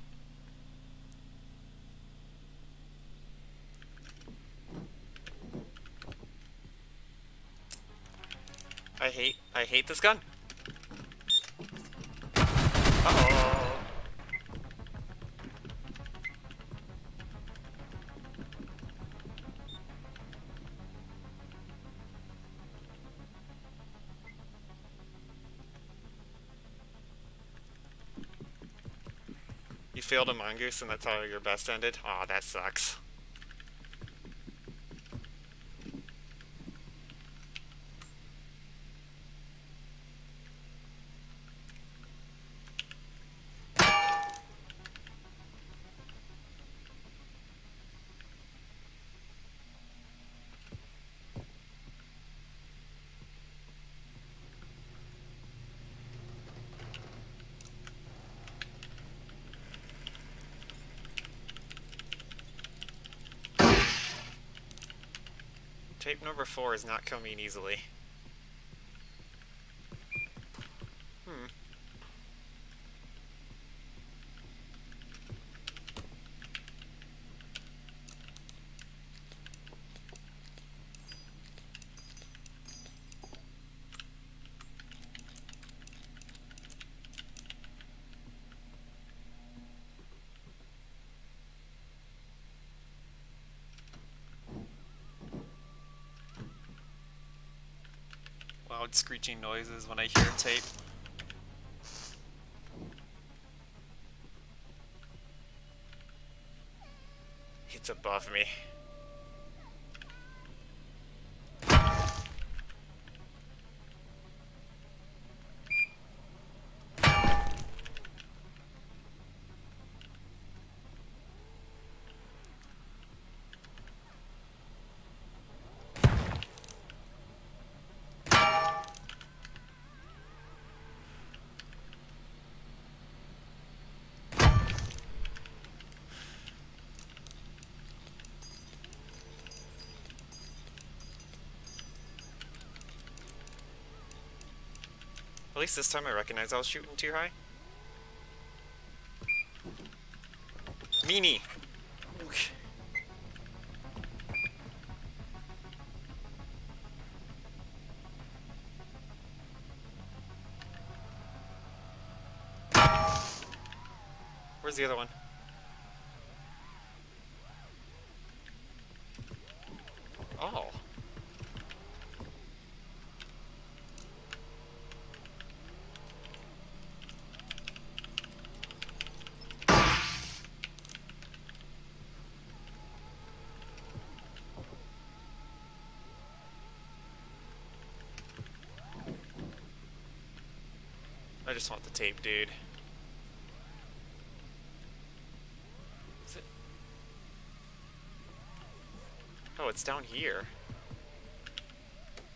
I hate, I hate this gun. Uh-oh. You failed a mongoose and that's how your best ended? Aw, that sucks. Tape number four is not coming easily. Hmm. Loud screeching noises when I hear tape. It's above me. At least this time I recognize I was shooting too high. Meanie! Where's the other one? Just want the tape, dude. Is it? Oh, it's down here.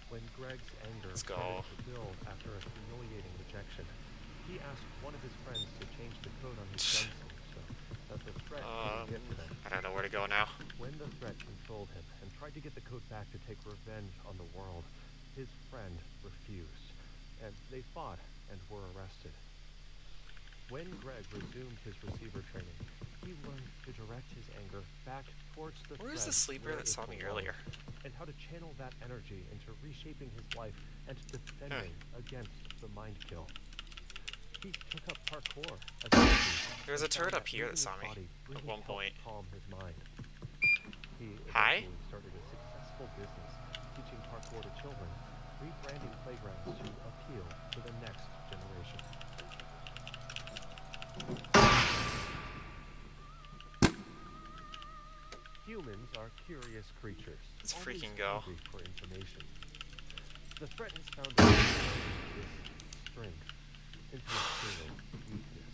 When Greg's anger Let's go. build after a humiliating rejection, he asked one of his friends to change the code on his gun so that the threat Um, get to them. I don't know where to go now. When the threat controlled him and tried to get the code back to take revenge on the world, his friend refused, and they fought and were arrested. When Greg resumed his receiver training, he learned to direct his anger back towards the Where's the sleeper that saw me earlier? And how to channel that energy into reshaping his life and defending against the mind kill. He took up parkour as a There was a turret up here that saw me at one point. Calm his mind. He Hi? started a successful business teaching parkour to children, rebranding playgrounds to appeal to the next generation. Humans are curious creatures. Let's freaking go. For information. The threat has found its strength fatal weakness.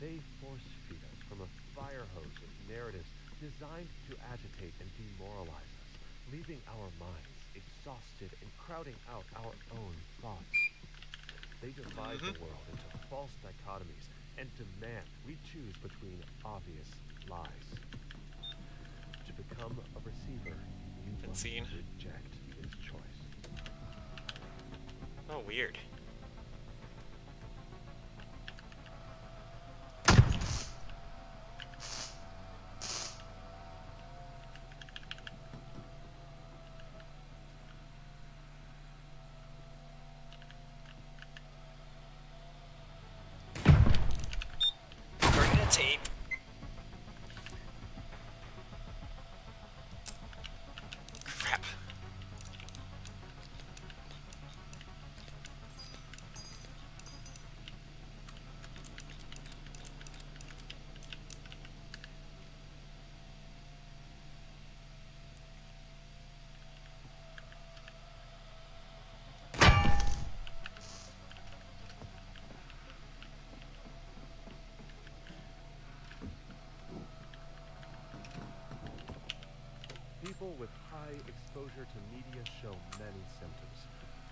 They force feed us from a fire hose of narratives designed to agitate and demoralize us, leaving our minds exhausted and crowding out our own thoughts. They divide the Mhm. world into false dichotomies and demand we choose between obvious lies. To become a receiver, you Been must seen. reject his choice. Oh, weird. Tape. People with high exposure to media show many symptoms.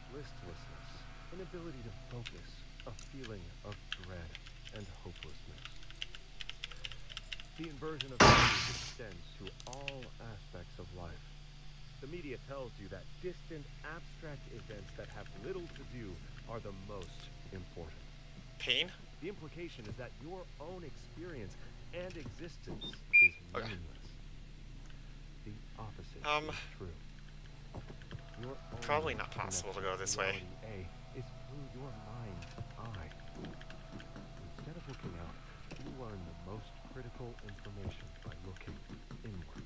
Listlessness, inability to focus, a feeling of dread and hopelessness. The inversion of values extends to all aspects of life. The media tells you that distant, abstract events that have little to do are the most important. Pain? The implication is that your own experience and existence is meaningless. Um, is true. Your own probably not possible to go this way. A is through your mind's eye. Instead of looking out, you learn the most critical information by looking inward.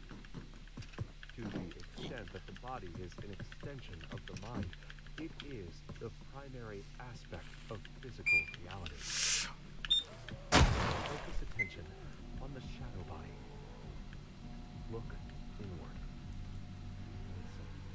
To the extent that the body is an extension of the mind, it is the primary aspect of physical reality. Focus attention on the shadow body. Look inward. Listen.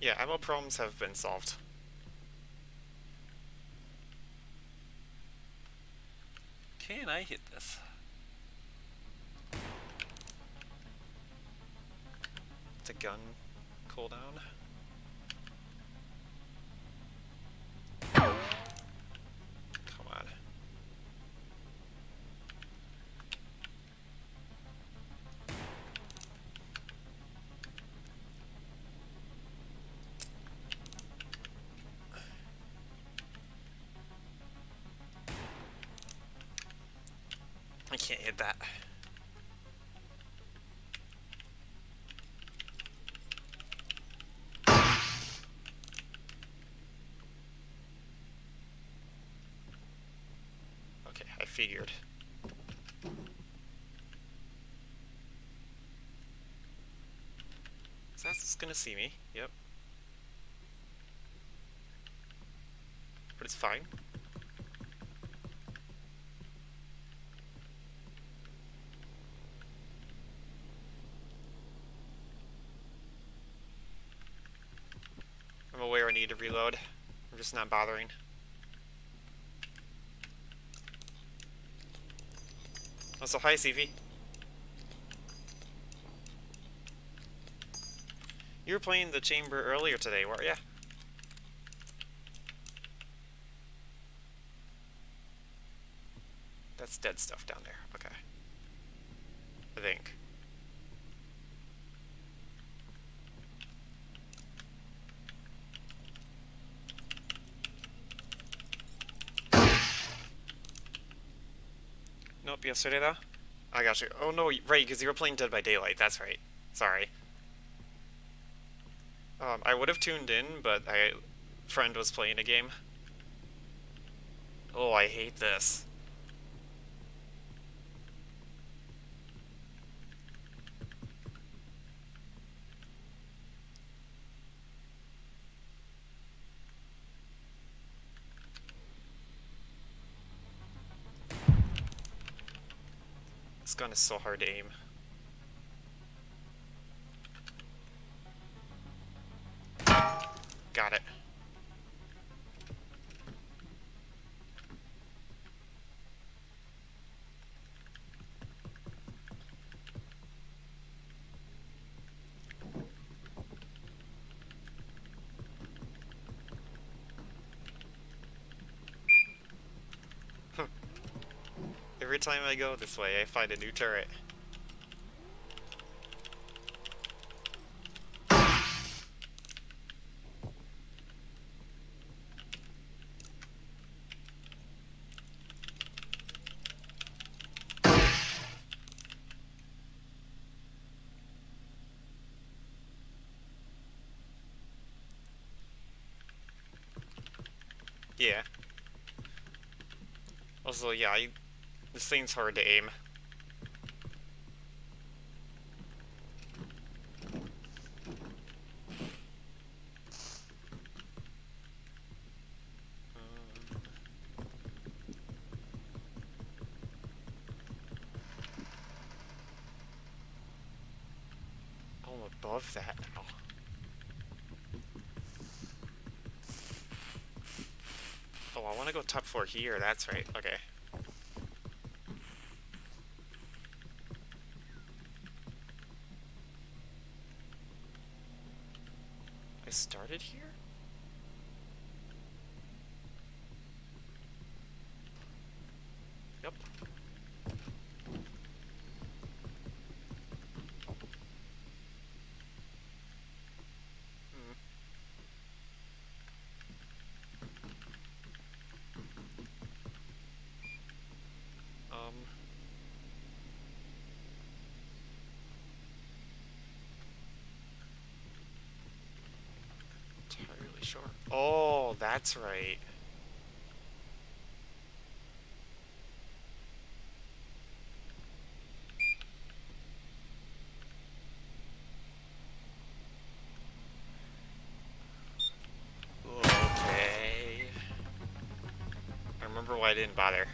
Yeah, ammo problems have been solved. Can I hit this? It's a gun cooldown. Can't hit that. Okay, I figured. So that's gonna see me, yep. But it's fine. Aware I need to reload. I'm just not bothering. Also, hi, CV. You were playing the chamber earlier today, weren't ya? That's dead stuff down there. Okay. I think. Nope, yesterday though? I got you. Oh no, right, because you were playing Dead by Daylight, that's right. Sorry. Um, I would have tuned in, but I friend was playing a game. Oh, I hate this. This gun is so hard to aim. Got it. Every time I go this way, I find a new turret. Yeah. Also, yeah, I, this thing's hard to aim. Um, above that now. Oh, I want to go top floor here. That's right. Okay. I started here? Yep. Hmm. Um. Entirely sure. Oh, that's right. Okay. I remember why I didn't bother.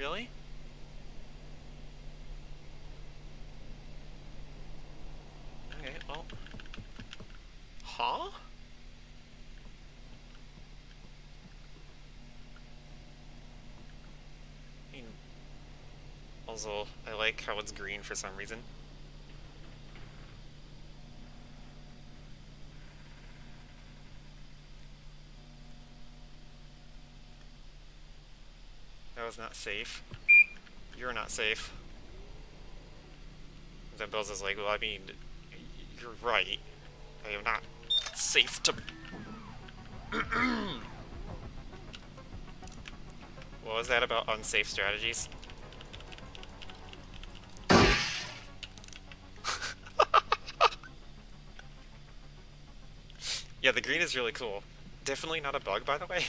Really? Okay, well... Huh? Also, I like how it's green for some reason. Was not safe. You're not safe. Then Bill's is like, well, I mean, you're right. I am not safe to... what was that about unsafe strategies? yeah, the green is really cool. Definitely not a bug, by the way.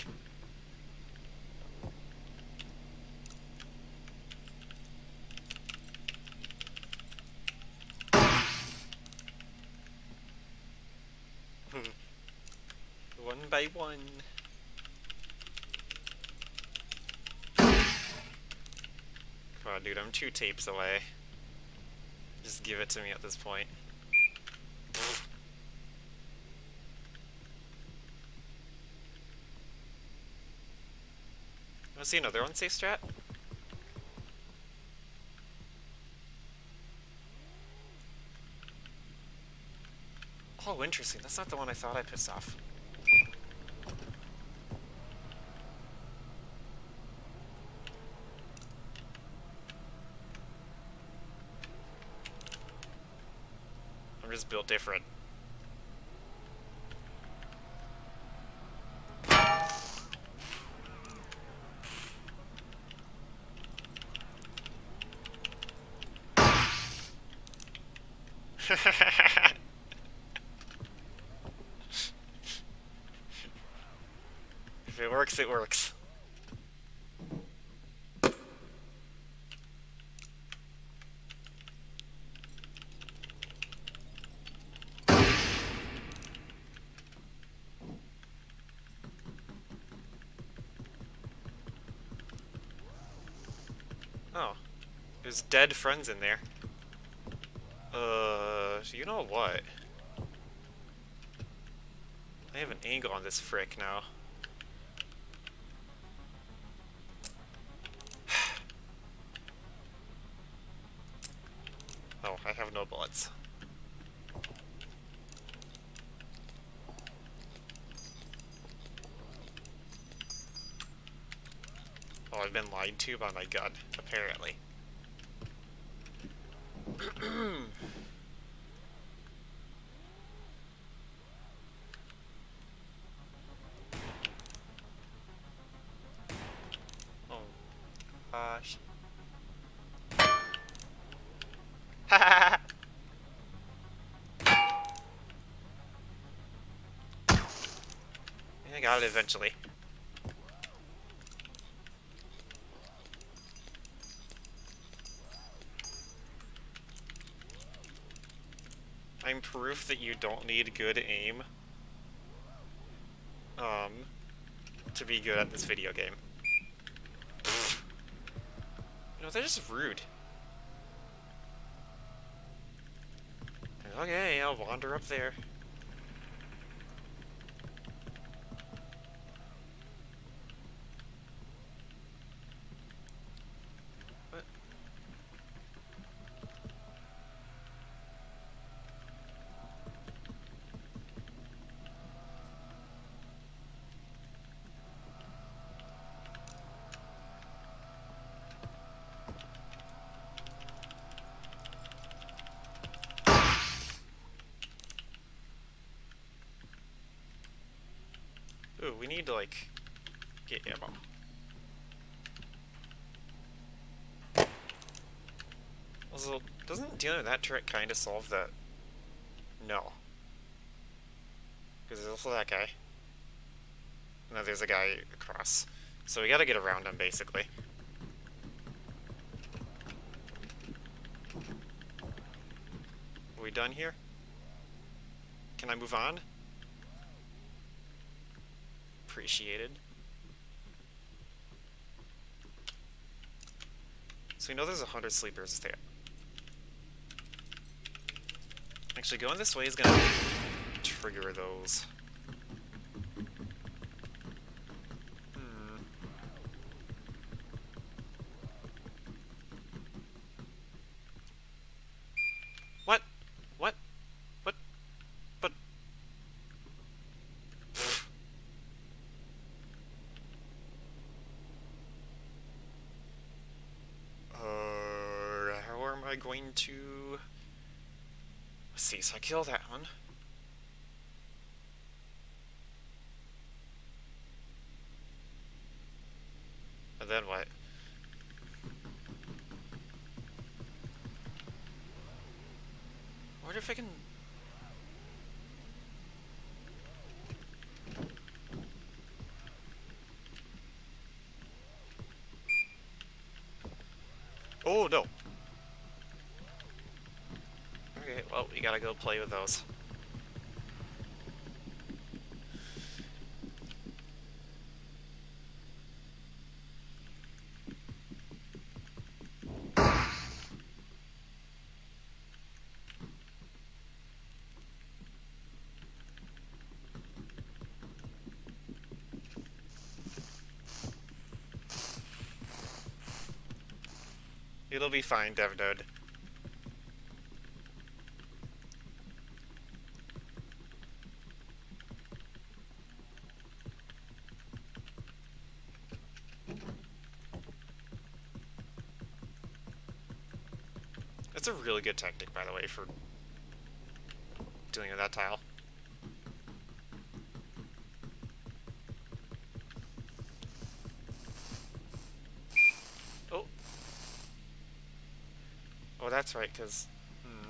one by one. Come on, dude, I'm two tapes away. Just give it to me at this point. Wanna see another one? unsafe strat? Oh, interesting. That's not the one I thought I pissed off. I'm built different. if it works, it works. Oh. There's dead friends in there. Uh, you know what? I have an angle on this frick now. oh, I have no bullets. Oh, I've been lied to by my gun, apparently. Oh, gosh. I got it eventually. I'm proof that you don't need good aim um, to be good at this video game. You know, they're just rude. Okay, I'll wander up there. What? Ooh, we need to, like, get ammo. Also, doesn't dealing with that turret kind of solve that? No. Because there's also that guy. Then there's a guy across. So we gotta get around him, basically. Are we done here? Can I move on? Appreciated. So we know there's a hundred sleepers there. Actually, going this way is gonna trigger those? Hmm. What? What? What? But... Uh, I going to... Let's see, so I kill that one. And then what? Wonder if I can... Oh, no. We gotta go play with those. It'll be fine, DevNode. A really good tactic, by the way, for dealing with that tile. Oh. Oh, that's right, because... Hmm.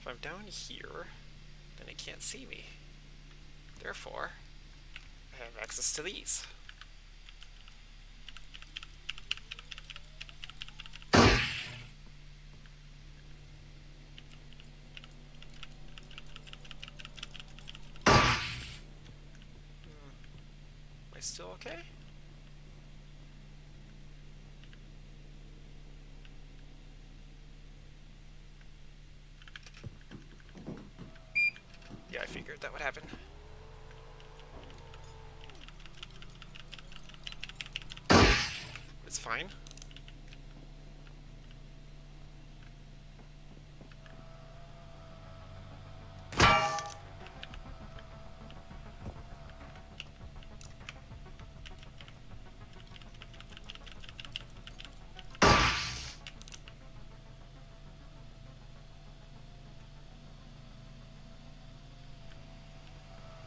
If I'm down here, then it can't see me. Therefore, I have access to these. Hmm. Am I still okay? Yeah, I figured that would happen. It's fine.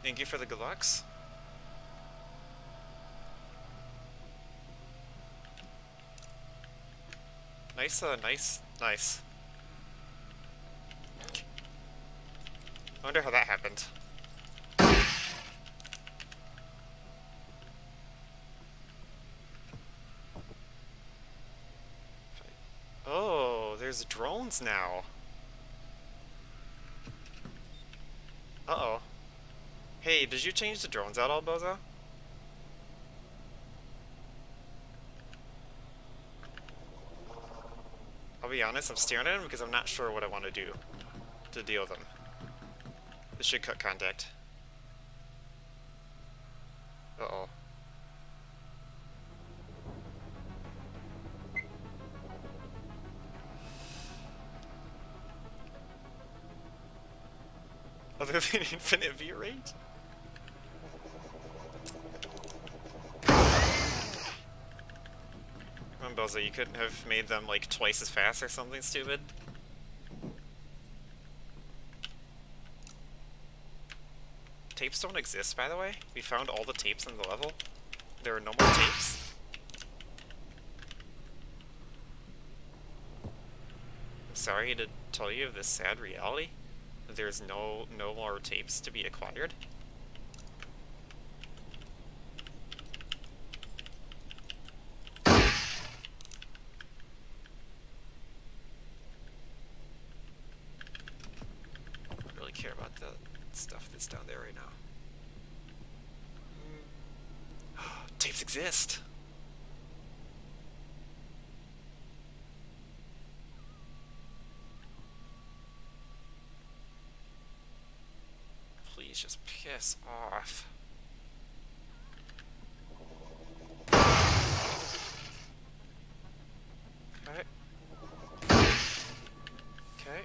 Thank you for the good lucks. Nice, uh, nice, nice. I wonder how that happened. Oh, there's drones now. Uh-oh. Hey, did you change the drones out all, Bozo? I'll be honest, I'm staring at them because I'm not sure what I want to do to deal with them. This should cut contact. Uh-oh. Other than infinite V you couldn't have made them like twice as fast or something stupid? Tapes don't exist, by the way. We found all the tapes in the level. There are no more tapes. Sorry to tell you of this sad reality. There's no no more tapes to be acquired. I don't really care about the stuff that's down there right now. Mm. Tapes exist! please just piss off. Okay. Okay.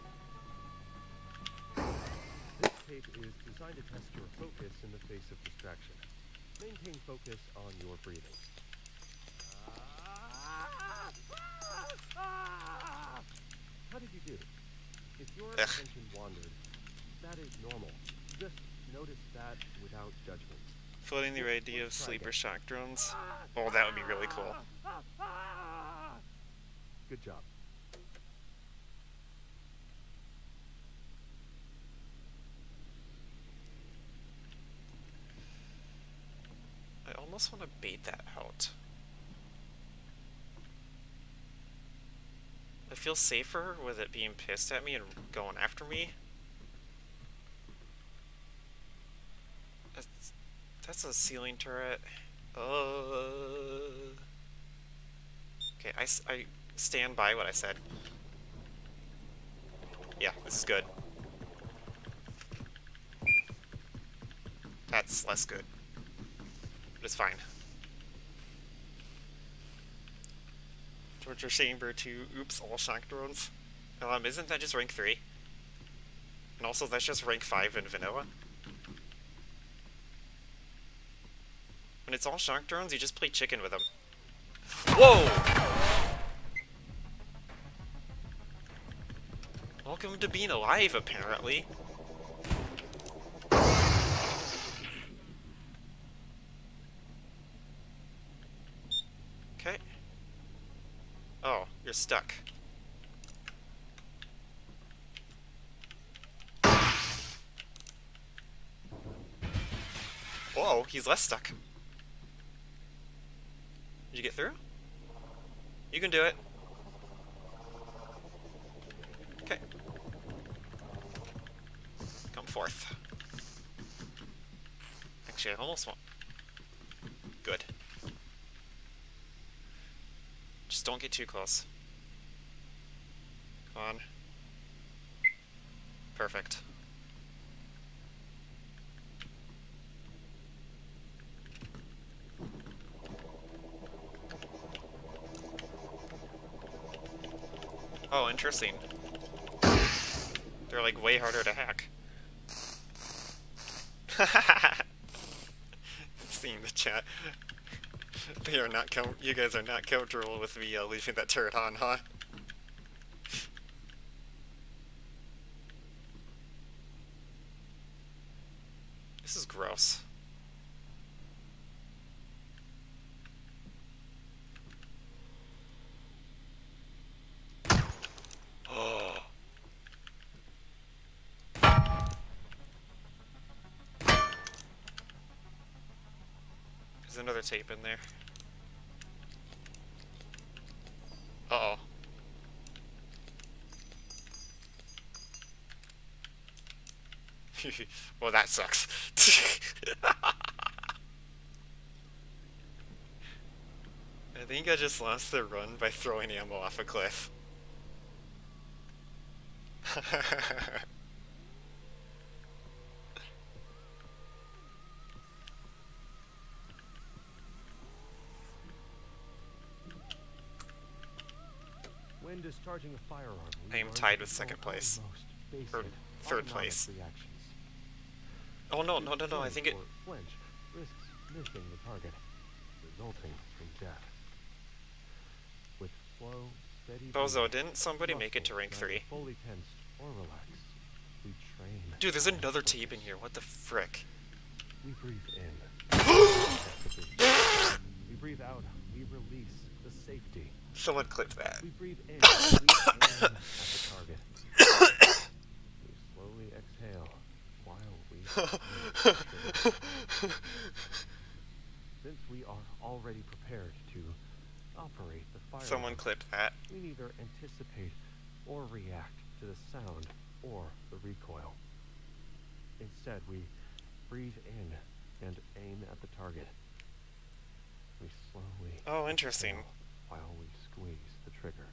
This tape is designed to test your focus in the face of distraction. Maintain focus on your breathing. How did you do? If your attention wandered, that is normal. Notice that without judgment. Floating the idea of sleeper shock drones. Oh, that would be really cool. Good job. I almost want to bait that out. I feel safer with it being pissed at me and going after me. That's, that's a ceiling turret. Uh, okay, I stand by what I said. Yeah, this is good. That's less good. But it's fine. Torture Chamber 2, oops, all shock drones. Um, isn't that just rank 3? And also, that's just rank 5 in vanilla. When it's all shock drones, you just play chicken with them. Whoa! Welcome to being alive, apparently. Okay. Oh, you're stuck. Whoa, he's less stuck. Did you get through? You can do it. Okay. Come forth. Actually, I almost want. Good. Just don't get too close. Come on. Perfect. Oh, interesting. They're like way harder to hack. Seeing the chat. They are not com- you guys are not comfortable with me uh, leaving that turret on, huh? This is gross. Oh. Tape in there. Uh oh. well, that sucks. I think I just lost the run by throwing ammo off a cliff. I am tied with second place. Or third place. oh no, no, no, no, I think it... Flinch risks missing the target, resulting from death. With slow, steady Bozo, didn't somebody make it to rank 3? Fully tensed or relaxed. We train. Dude, there's another tape in here, what the frick? We breathe in. we breathe out. We release the safety. Someone clip that. We breathe in. we aim at the target. we slowly exhale while we. release the trigger. Since we are already prepared to operate the firearm, Someone clip that. we neither anticipate or react to the sound or the recoil. Instead, we breathe in and aim at the target. We slowly Oh, interesting. while we squeeze the trigger.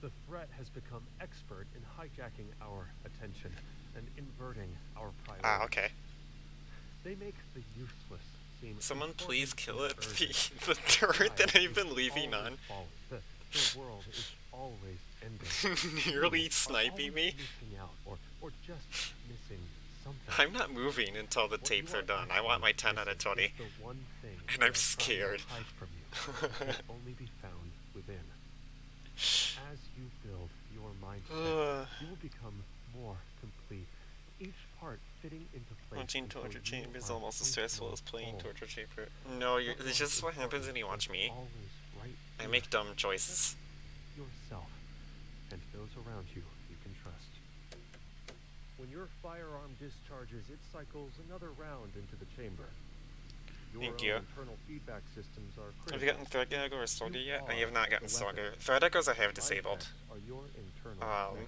The threat has become expert in hijacking our attention and inverting our priorities. Ah, okay. They make the useless seem Someone important please kill and it. urgent. The, the turret that Life I've been is leaving always on. falling. The, the world is always ending. Nearly You are sniping always me. Missing out or, or just missing something. I'm not moving until the What you tapes are are done. I want my 10 out of missing 20. is the one thing And that I'm our trial scared. hides from you can only be found within. As you build your mindset, Ugh. you will become more complete. Each part fitting into place. Watching until Torture you Chamber is almost as stressful as playing whole. Torture Chamber. No, you're, it's just what happens when you watch me. right I make dumb choices. yourself and those around you you can trust. When your firearm discharges, it cycles another round into the chamber. Your Thank you. feedback systems are Have you gotten. Thread or Soldier yet? I have not gotten Soldier. Thread Echoes I have disabled. Um.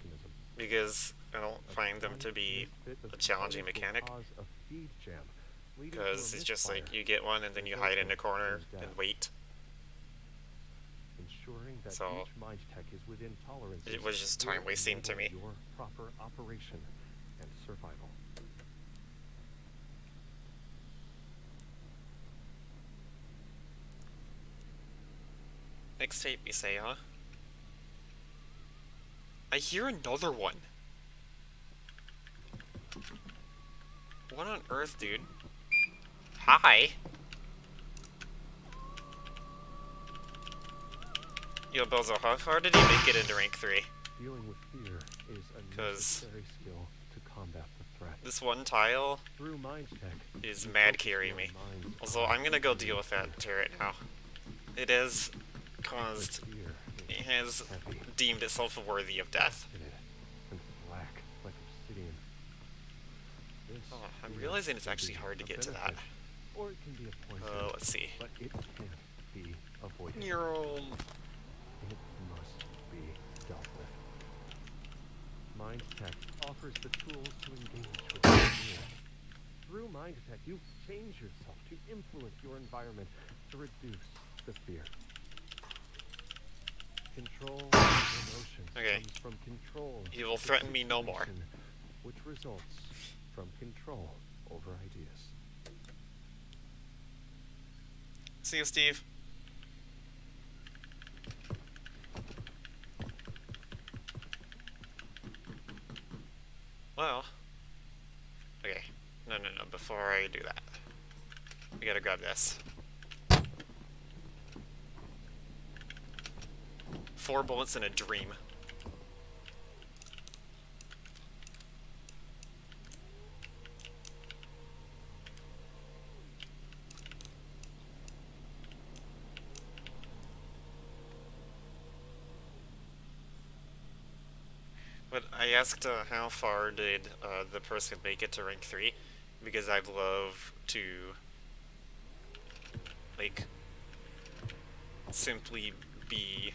Because I don't find them to be a challenging mechanic. cause a feed jam, leading to a Because it's just like you get one and then you hide in a corner and wait. So, each mind tech is within tolerance. it was just time wasting to me. Your proper operation and survival. Next tape, you say, huh? I hear another one. What on earth, dude? Hi. Yo, Bozo, how far did he make it into rank 3? Dealing with fear is a necessary skill to combat the threat. This one tile Through mind tech, is mad carrying me. Also, I'm gonna go deal with that turret now. It has caused, it has deemed itself worthy of death. faceted, and black like obsidian. This Oh, I'm realizing it's actually hard to get to that. Or it can be a poison. Uh, let's see. But it can't be avoided. Neural. It must be dealt with. Mind Tech offers the tools to engage with the fear. Through Mind Tech, you change yourself to influence your environment to reduce the fear. Control Okay. from control. You will threaten me no more. Which results from control over ideas. See you, Steve. Well. Okay. No, no, no. Before I do that, we gotta grab this. Four bullets in a dream. But I asked uh, how far did uh, the person make it to rank 3, because I'd love to, like, simply be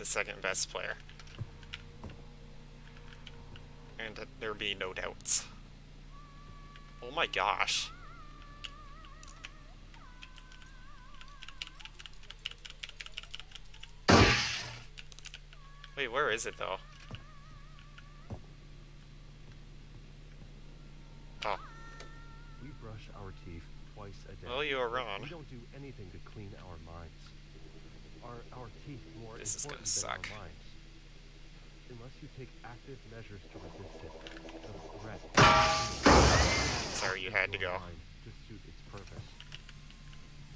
the second best player. And that there be no doubts. Oh my gosh. Wait, where is it though? Oh, We brush our teeth twice a day. Well, you are wrong. We don't do anything to clean our minds. Are our teeth more This is gonna suck. Unless you take active measures to resist it, the threat. sorry you had to go. To suit its purpose.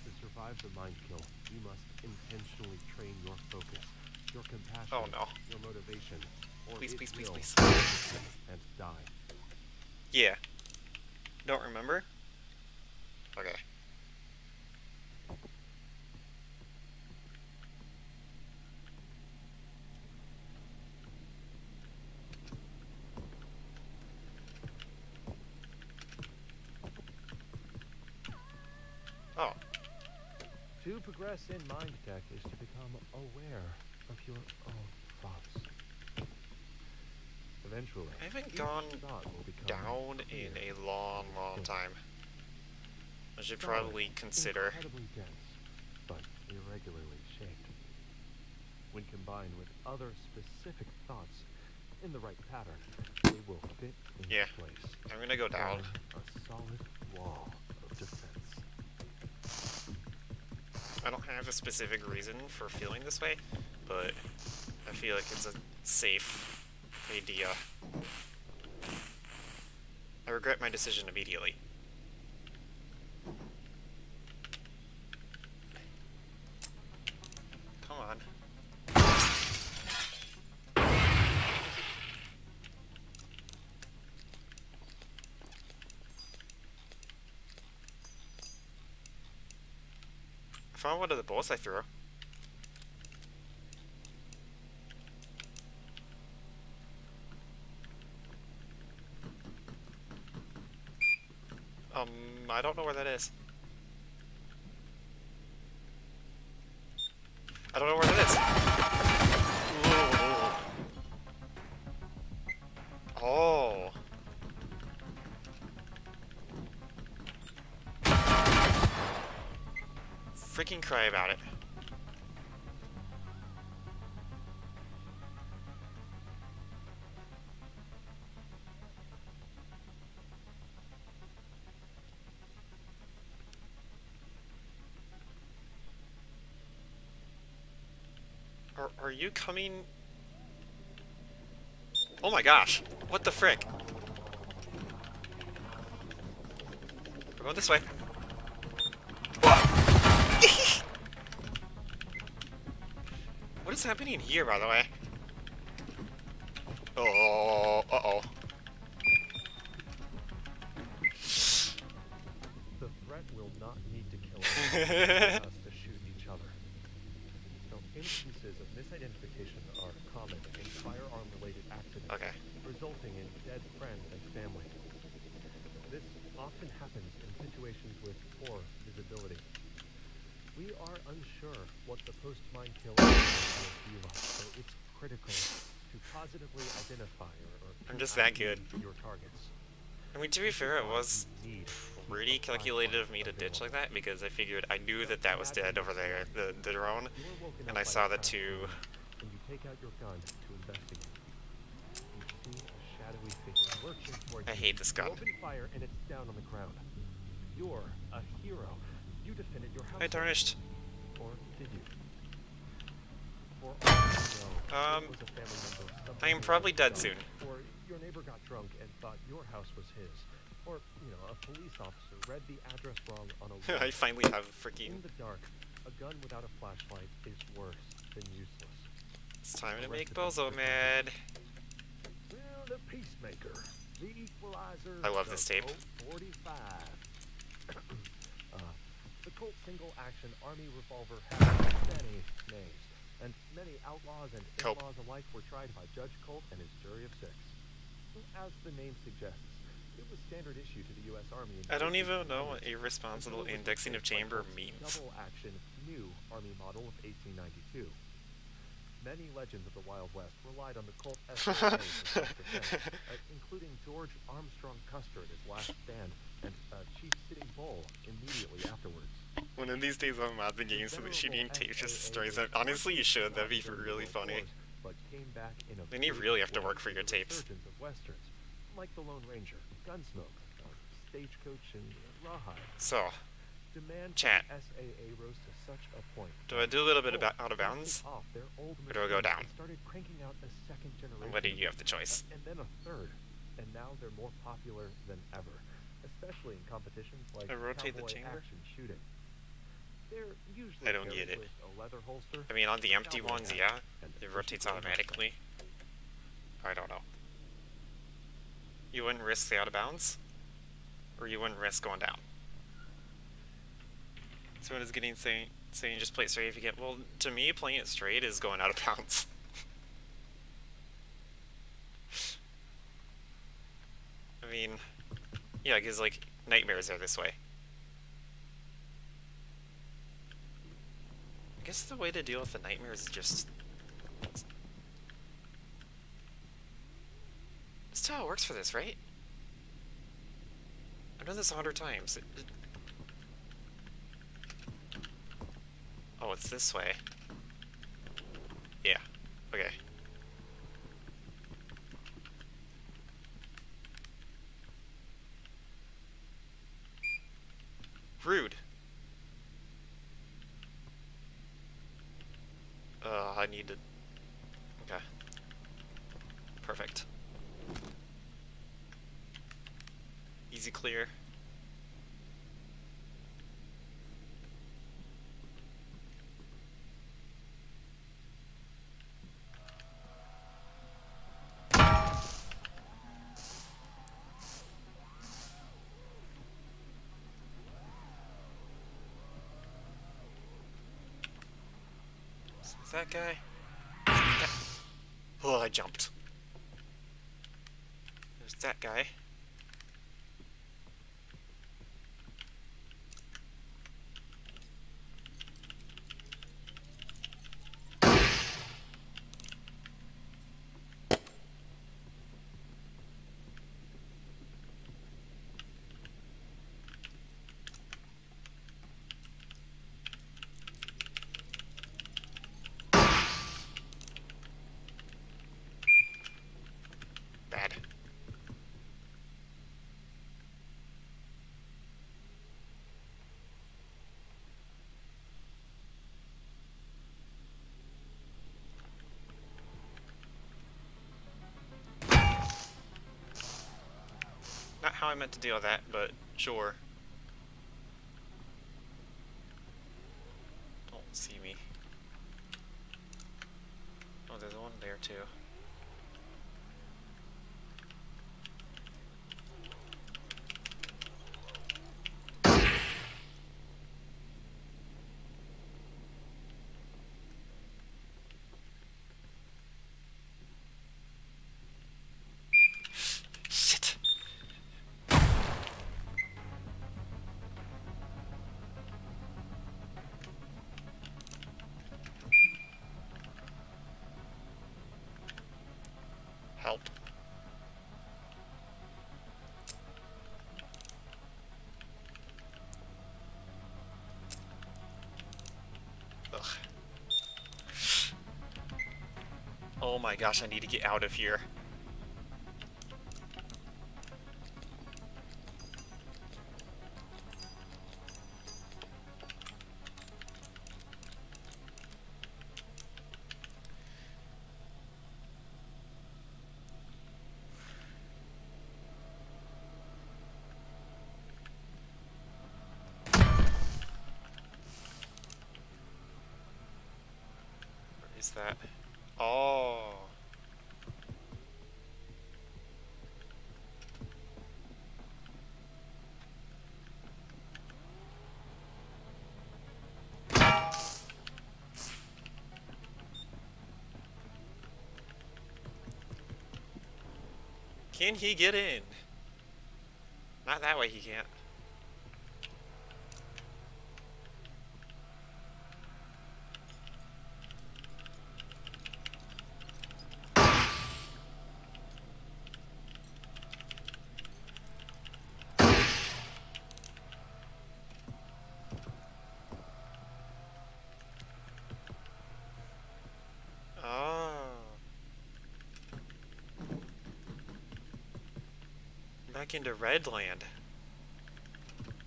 To survive the mind kill, you must intentionally train your focus, your compassion, Oh, no. your motivation, or Please, please, please, please. and die. Yeah. Don't remember? Okay. Oh, To progress in mind tech is to become aware of your own thoughts. Eventually, I haven't gone down in a long, long time. I should probably consider. incredibly dense, but irregularly shaped. When combined with other specific thoughts, in the right pattern, they will fit into Yeah. place. I'm gonna go down. A solid wall of defense. I don't have a specific reason for feeling this way, but I feel like it's a safe idea. I regret my decision immediately. Come on. I found one of the bullets I threw. Um, I don't know where that is. I don't know where Freaking cry about it. Are, are you coming? Oh my gosh! What the frick? We're going this way. What is happening here, by the way? Oh, that good. your targets. I mean, to be fair, it was pretty calculated of me to ditch like that because I figured I knew that that was dead over there, the, the drone, You are woken and I saw the two. and you take out your gun to investigate. You see a shadowy figure lurching toward I hate this gun. Open fire and it's down on the ground. You're a hero. You defended your house. Hi, tarnished. Or did you? For all you know, Um, it was a family member, I am probably dead soon. Your neighbor got drunk and thought your house was his. Or, you know, a police officer read the address wrong on a I wall. finally have freaking. In the dark, a gun without a flashlight is worse than useless. It's time to make Bozo mad. Well, the peacemaker, the equalizer. I love this tape. Colt 45. uh, the Colt single-action Army revolver has many names, and many outlaws and Colt. in-laws alike were tried by Judge Colt and his jury of six. As the name suggests, it was standard issue to the U.S. Army. I don't even know what deployments irresponsible until it was indexing of chamber means. Double-action new Army model of 1892. Many legends of the Wild West relied on the Colt SAA for self-defense, uh, including George Armstrong Custer at his last stand and uh, Chief Sitting Bull immediately afterwards. One of these days I'll mod the game so that shooting tape just destroys it. Honestly, you should. That'd be really funny. But came back in a Then you really have to work for your tapes. westerns, like the Lone Ranger, Gunsmoke, Stagecoach, and Rawhide. So, Demand Chat. SAA rose to such a point. do I do a little bit about oh, out of bounds? Or do I go down? and Started cranking out a second generation. And what do you have the choice? And then a third. And now they're more popular than ever, especially in competitions like I rotate the chamber? action shooting. I don't get it. a leather holster, I mean, on the empty ones, yeah, it rotates automatically. I don't know. You wouldn't risk the out of bounds? Or you wouldn't risk going down? So what is getting saying saying just play it straight if you get well to me playing it straight is going out of bounds. I mean yeah, because like nightmares are this way. I guess the way to deal with the nightmare is just... That's how it works for this, right? I've done this a hundred times. It, it... Oh, it's this way. Yeah. Okay. Rude. Uh, need to... Okay. Perfect. Easy clear. Is that guy? Oh, I jumped. There's that guy. Bad. Not how I meant to deal with that, but sure. Oh my gosh, I need to get out of here. Can he get in? Not that way he can't. Oh. Back into Redland.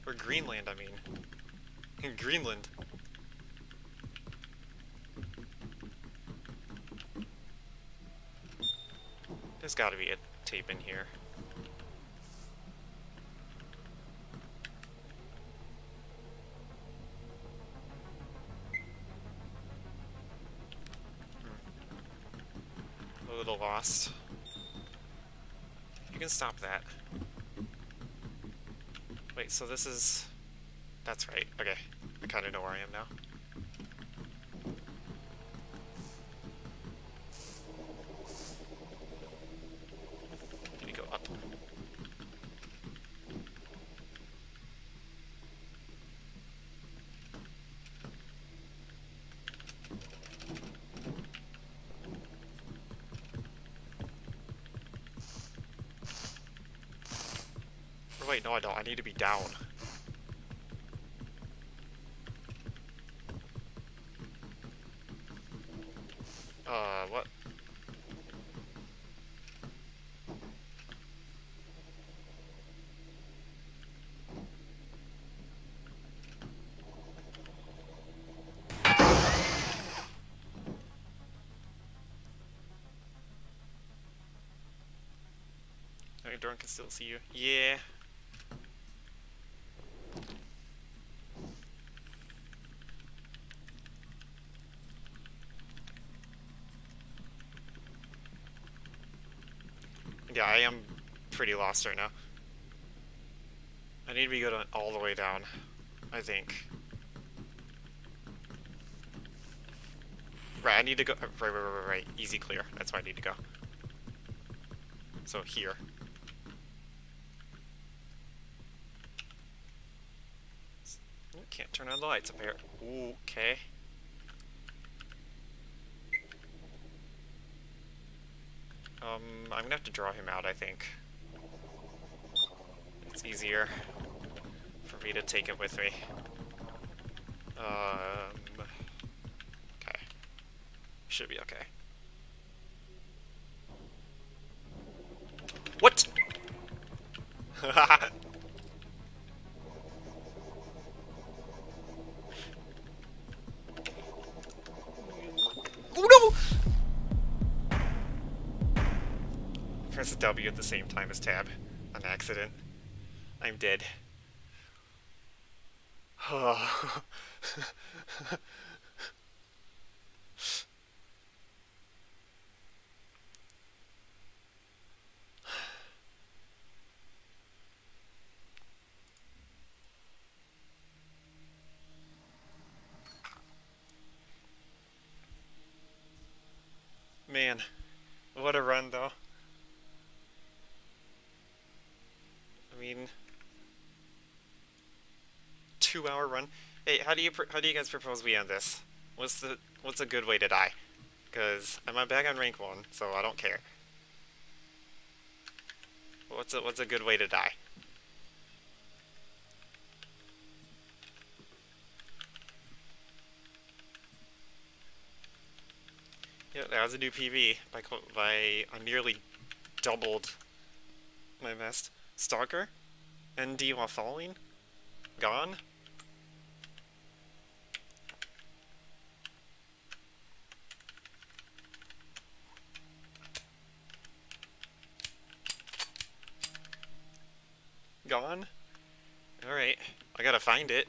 Or Greenland, I mean. Greenland. There's gotta be a tape in here. Hmm. A little lost. You can stop that. Wait, so this is... That's right. Okay. I kind of know where I am now. down. Uh, what? Duran can still see you. Yeah. Yeah, I am pretty lost right now. I need to be going all the way down, I think. Right, I need to go. uh, Right, right, right, right. Easy clear. That's where I need to go. So here. Can't turn on the lights up here. Ooh, okay. Um, I'm gonna have to draw him out, I think. It's easier for me to take it with me. Um, okay. Should be okay. What? W at the same time as tab. An accident. I'm dead. Man, what a run though. I mean, two hour run. Hey, how do you how do you guys propose we end this? What's the what's a good way to die? Cause I'm back on rank one, so I don't care. What's a what's a good way to die? Yeah, that was a new PB by by I nearly doubled my best. Stalker? ND while falling, Gone? Gone? Alright, I gotta find it.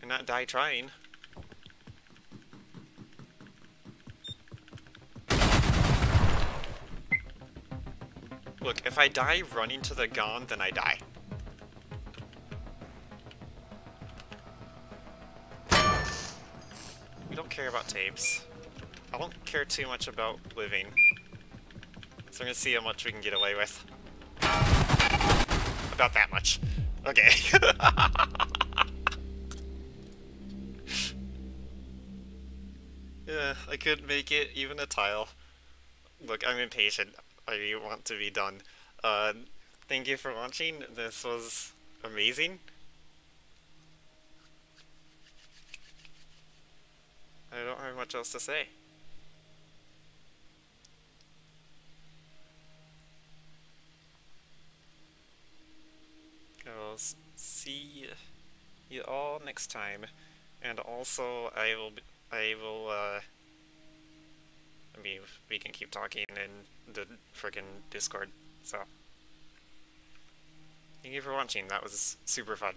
And not die trying. Look, if I die running to the gun, then I die. We don't care about tapes. I don't care too much about living. So I'm gonna see how much we can get away with. About that much. Okay. yeah, I couldn't make it, even a tile. Look, I'm impatient. I want to be done. Uh, thank you for watching. This was amazing. I don't have much else to say. I'll see you all next time, and also I will I will uh. I mean, we can keep talking in the friggin' Discord, so. Thank you for watching, that was super fun.